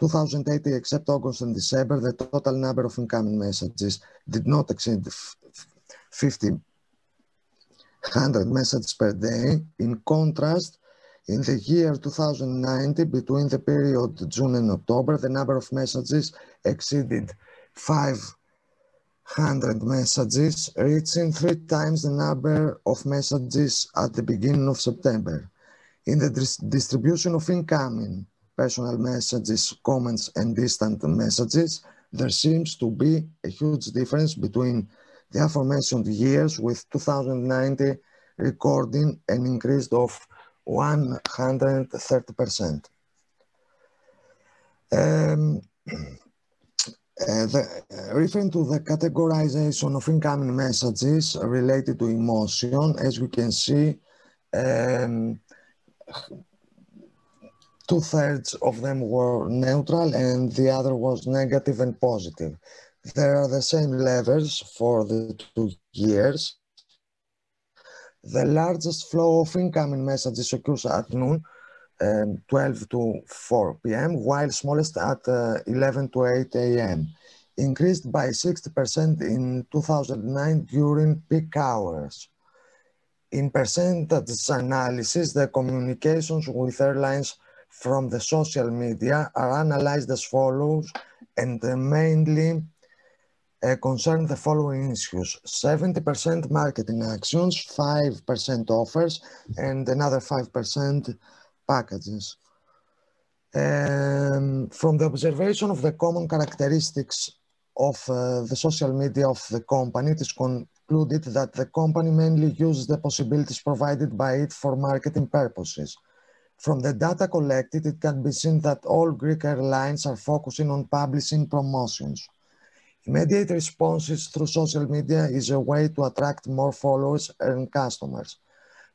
Speaker 5: 2080, except August and December, the total number of incoming messages did not exceed 50 100 messages per day. In contrast, in the year 2090, between the period June and October, the number of messages exceeded 500 messages, reaching three times the number of messages at the beginning of September. In the dis distribution of incoming personal messages, comments, and distant messages, there seems to be a huge difference between the aforementioned years with 2090 recording an increase of 130%. Um, *clears throat* uh, uh, referring to the categorization of incoming messages related to emotion, as we can see, um, two thirds of them were neutral and the other was negative and positive. There are the same levels for the two years the largest flow of incoming messages occurs at noon, um, 12 to 4 p.m., while smallest at uh, 11 to 8 a.m. Increased by 60% in 2009 during peak hours. In percentage analysis, the communications with airlines from the social media are analyzed as follows and mainly uh, concern the following issues 70% marketing actions, 5% offers, and another 5% packages. Um, from the observation of the common characteristics of uh, the social media of the company, it is concluded that the company mainly uses the possibilities provided by it for marketing purposes. From the data collected, it can be seen that all Greek airlines are focusing on publishing promotions. Immediate responses through social media is a way to attract more followers and customers.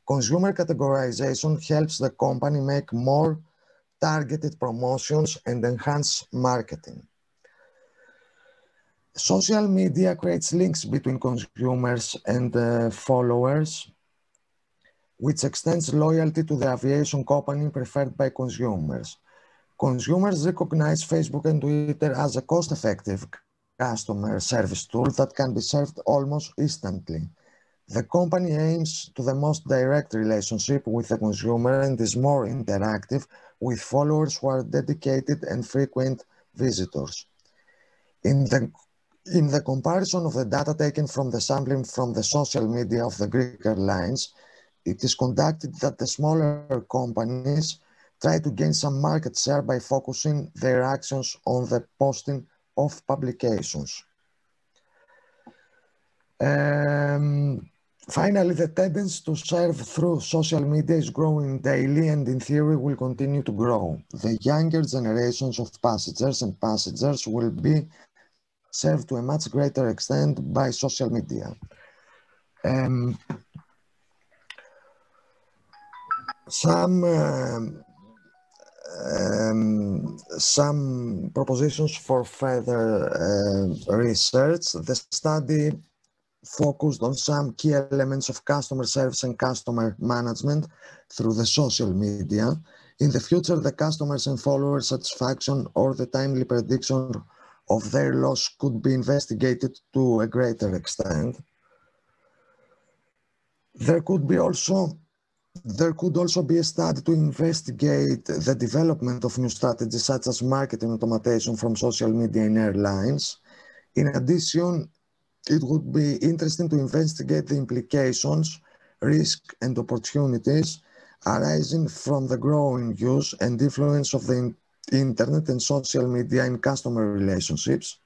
Speaker 5: Consumer categorization helps the company make more targeted promotions and enhance marketing. Social media creates links between consumers and uh, followers, which extends loyalty to the aviation company preferred by consumers. Consumers recognize Facebook and Twitter as a cost-effective customer service tool that can be served almost instantly. The company aims to the most direct relationship with the consumer and is more interactive with followers who are dedicated and frequent visitors. In the, in the comparison of the data taken from the sampling from the social media of the Greek airlines, it is conducted that the smaller companies try to gain some market share by focusing their actions on the posting of publications. Um, Finally, the tendency to serve through social media is growing daily and in theory will continue to grow. The younger generations of passengers and passengers will be served to a much greater extent by social media. Um, some um, um, some propositions for further uh, research. The study focused on some key elements of customer service and customer management through the social media. In the future, the customers and followers satisfaction or the timely prediction of their loss could be investigated to a greater extent. There could be also there could also be a study to investigate the development of new strategies such as marketing automation from social media in airlines. In addition, it would be interesting to investigate the implications, risk, and opportunities arising from the growing use and influence of the internet and social media in customer relationships.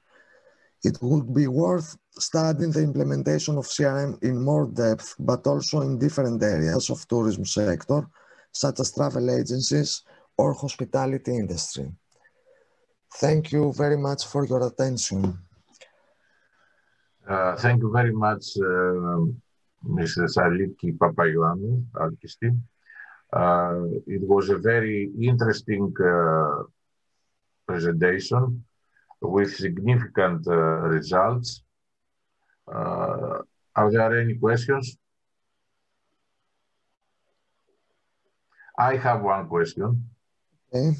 Speaker 5: It would be worth studying the implementation of CRM in more depth, but also in different areas of tourism sector, such as travel agencies or hospitality industry. Thank you very much for your attention.
Speaker 1: Uh, thank you very much, uh, Mr. Saliki Papaioannou, Uh, it was a very interesting uh, presentation with significant uh, results. Uh, are there any questions? I have one question.
Speaker 5: Okay.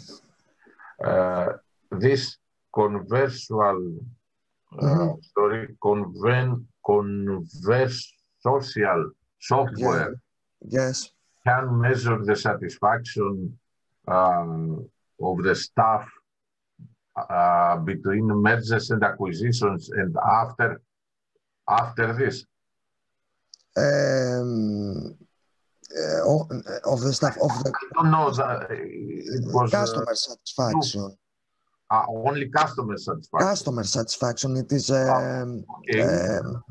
Speaker 1: Uh, this conversual uh, sorry, conven, Conversocial software
Speaker 5: yeah. yes.
Speaker 1: can measure the satisfaction uh, of the staff uh, between mergers and acquisitions and after after this?
Speaker 5: Um, uh, of the staff of the
Speaker 1: I don't know that it was
Speaker 5: customer satisfaction
Speaker 1: uh, only customer satisfaction.
Speaker 5: Customer satisfaction. It is. Um,
Speaker 1: okay. Um,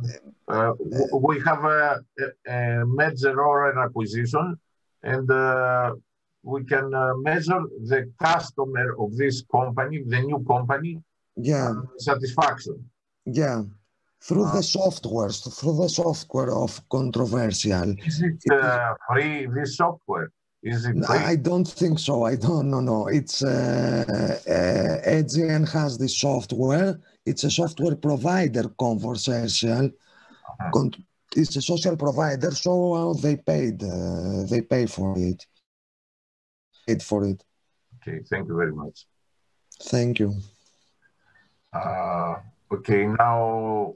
Speaker 1: uh, we have a, a, merger or an acquisition, and uh, we can uh, measure the customer of this company, the new company.
Speaker 5: Yeah.
Speaker 1: satisfaction.
Speaker 5: Yeah. Through the software, through the software of Conversocial.
Speaker 1: Is it, uh, free? This software? Is it free?
Speaker 5: I don't think so. I don't know. No, it's uh, uh, Aegean has the software. It's a software provider, Conversocial. Uh-huh. It's a social provider, so uh, they paid. Uh, they pay for it. wait for it.
Speaker 1: Okay, thank you very much.
Speaker 5: Thank you.
Speaker 1: Uh, okay, now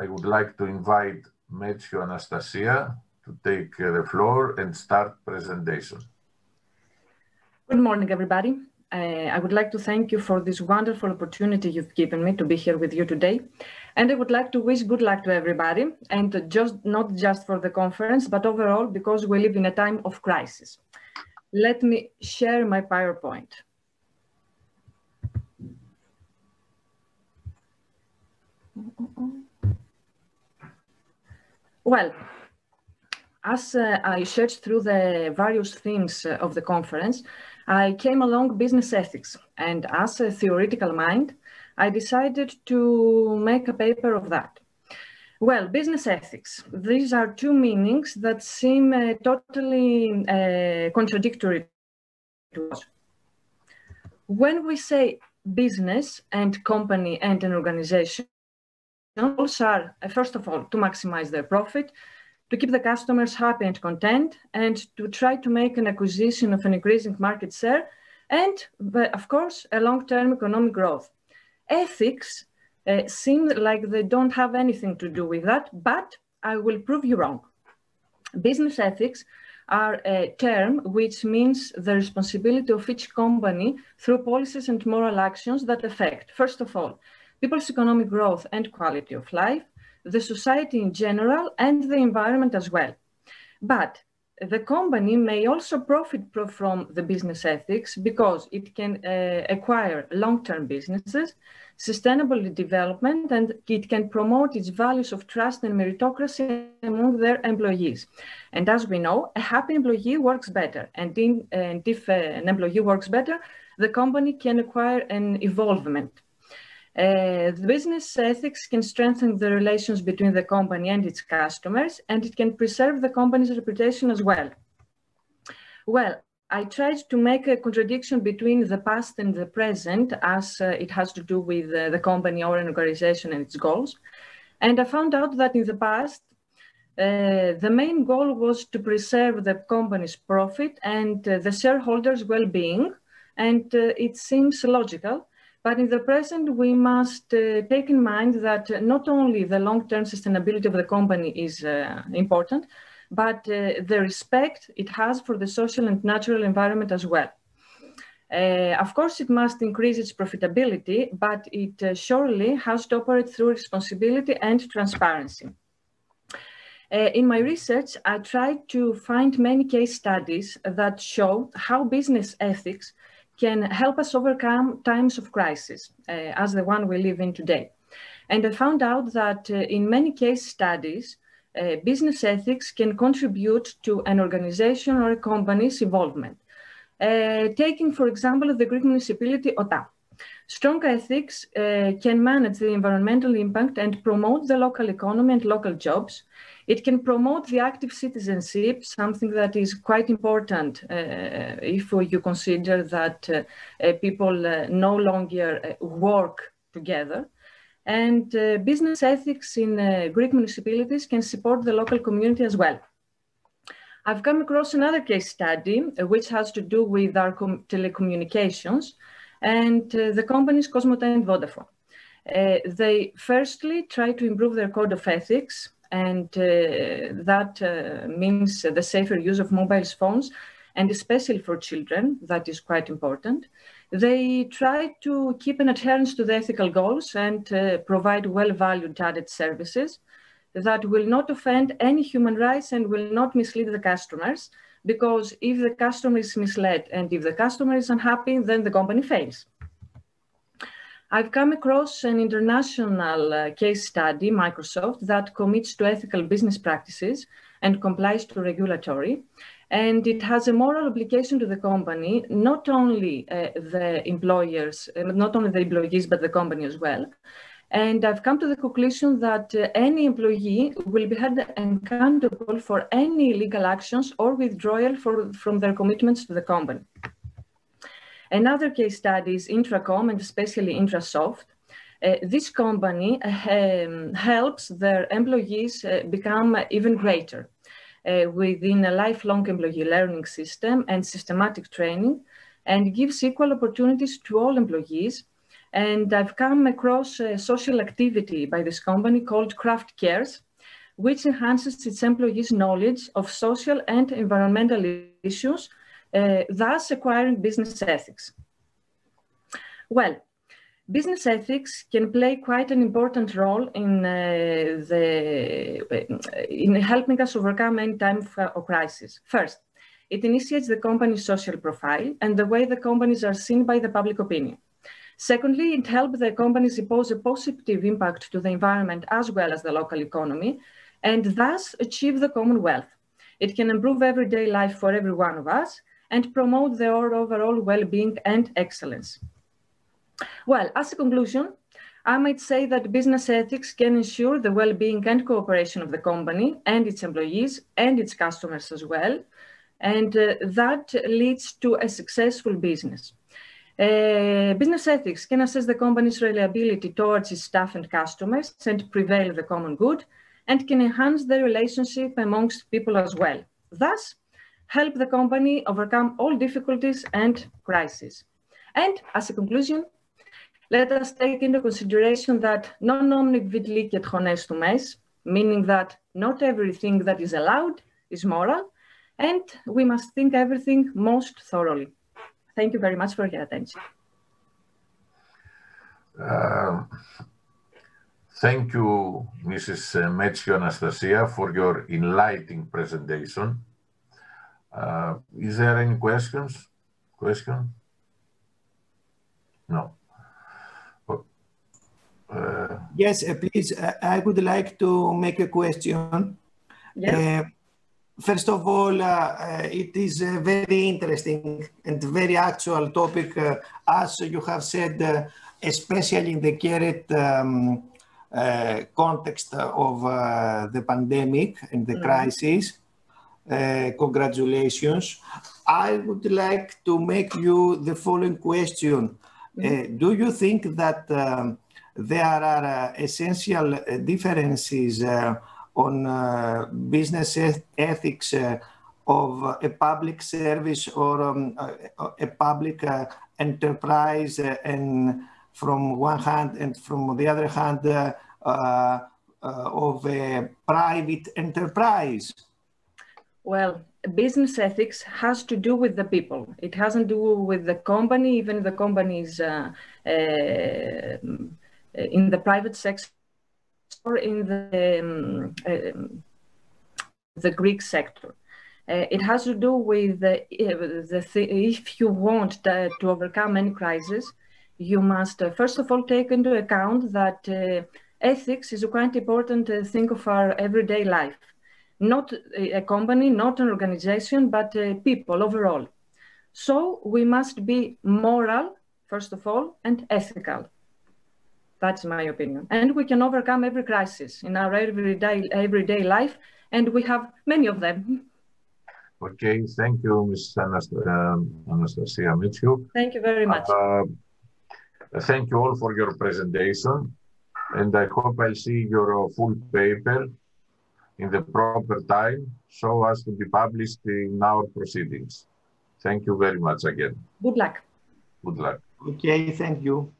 Speaker 1: I would like to invite Metsiou Anastasia to take uh, the floor and start presentation.
Speaker 6: Good morning, everybody. Uh, I would like to thank you for this wonderful opportunity you've given me to be here with you today. And I would like to wish good luck to everybody, and just not just for the conference, but overall because we live in a time of crisis. Let me share my PowerPoint. Well, as uh, I searched through the various themes uh, of the conference, I came along business ethics. And as a theoretical mind, I decided to make a paper of that. Well, business ethics. These are two meanings that seem uh, totally uh, contradictory to us. When we say business and company and an organization, goals are, uh, first of all, to maximize their profit, to keep the customers happy and content, and to try to make an acquisition of an increasing market share, and, of course, a long-term economic growth. Ethics uh, seem like they don't have anything to do with that, but I will prove you wrong. Business ethics are a term which means the responsibility of each company through policies and moral actions that affect, first of all, people's economic growth and quality of life, the society in general, and the environment as well. But the company may also profit from the business ethics because it can uh, acquire long-term businesses, sustainable development, and it can promote its values of trust and meritocracy among their employees. And as we know, a happy employee works better. And, in, and if uh, an employee works better, the company can acquire an evolvement. Uh, the business ethics can strengthen the relations between the company and its customers, and it can preserve the company's reputation as well. Well, I tried to make a contradiction between the past and the present as uh, it has to do with uh, the company or an organization and its goals. And I found out that in the past, uh, the main goal was to preserve the company's profit and uh, the shareholders' well-being. And uh, it seems logical but in the present, we must uh, take in mind that not only the long-term sustainability of the company is uh, important, but uh, the respect it has for the social and natural environment as well. Uh, of course, it must increase its profitability, but it uh, surely has to operate through responsibility and transparency. Uh, in my research, I tried to find many case studies that show how business ethics can help us overcome times of crisis, uh, as the one we live in today. And I found out that uh, in many case studies, uh, business ethics can contribute to an organization or a company's involvement. Taking, for example, the Greek municipality OTA. Strong ethics uh, can manage the environmental impact and promote the local economy and local jobs it can promote the active citizenship, something that is quite important uh, if you consider that uh, uh people uh, no longer uh, work together. And uh, business ethics in Greek municipalities can support the local community as well. I've come across another case study which has to do with our telecommunications and the companies Cosmote and Vodafone. they firstly try to improve their code of ethics and uh, that uh, means the safer use of mobile phones, and especially for children, that is quite important. They try to keep an adherence to the ethical goals and uh, provide well-valued added services that will not offend any human rights and will not mislead the customers, because if the customer is misled and if the customer is unhappy, then the company fails. I've come across an international uh, case study, Microsoft, that commits to ethical business practices and complies to regulatory. And it has a moral obligation to the company, not only uh, the employers, uh, not only the employees, but the company as well. And I've come to the conclusion that uh, any employee will be held accountable for any legal actions or withdrawal for, from their commitments to the company. Another case study is Intracom and especially Intrasoft. Uh, this company um, helps their employees uh, become even greater. uh, within a lifelong employee learning system and systematic training and gives equal opportunities to all employees. And I've come across a social activity by this company called Craft Cares, which enhances its employees' knowledge of social and environmental issues, thus acquiring business ethics. Well, business ethics can play quite an important role in, uh, the, uh, in helping us overcome any time of crisis. First, it initiates the company's social profile and the way the companies are seen by the public opinion. Secondly, it helps the companies impose a positive impact to the environment as well as the local economy, and thus achieve the commonwealth. It can improve everyday life for every one of us and promote their overall well-being and excellence. Well, as a conclusion, I might say that business ethics can ensure the well-being and cooperation of the company and its employees and its customers as well. And uh, that leads to a successful business. Uh, business ethics can assess the company's reliability towards its staff and customers and prevail the common good and can enhance the relationship amongst people as well. Thus, help the company overcome all difficulties and crises. And as a conclusion, let us take into consideration that non omnic vid licet honestum est, meaning that not everything that is allowed is moral, and we must think everything most thoroughly. Thank you very much for your attention.
Speaker 1: Uh, thank you, Mrs. Metsiou Anastasia, for your enlightening presentation. Uh, is there any questions? Question? No.
Speaker 2: Uh, yes, uh, please. Uh, I would like to make a question.
Speaker 6: Yes.
Speaker 2: First of all, uh, it is a very interesting and very actual topic, uh, as you have said, uh, especially in the current um, context of the pandemic and the mm. crisis. Congratulations. I would like to make you the following question. Mm. do you think that um, there are uh, essential uh, differences uh, on business ethics of a public service or um, a, public enterprise and from one hand and from the other hand uh, uh, of a private enterprise?
Speaker 6: Well, business ethics has to do with the people. It hasn't to do with the company, even the company's uh, uh, in the private sector or in the, um, um, the Greek sector. Uh, it has to do with the, uh, the th if you want to, to, overcome any crisis, you must uh, first of all take into account that uh, ethics is a quite important uh, thing of our everyday life. Not a company, not an organization, but people overall. So we must be moral, first of all, and ethical. That's my opinion. And we can overcome every crisis in our everyday, everyday life, and we have many of them.
Speaker 1: Okay, thank you, Ms. Um, Anastasia Metsiou.
Speaker 6: Thank you very much.
Speaker 1: Uh, thank you all for your presentation, and I hope I'll see your full paper in the proper time so as to be published in our proceedings. Thank you very much again.
Speaker 6: Good luck.
Speaker 1: Good luck.
Speaker 2: Okay, thank you.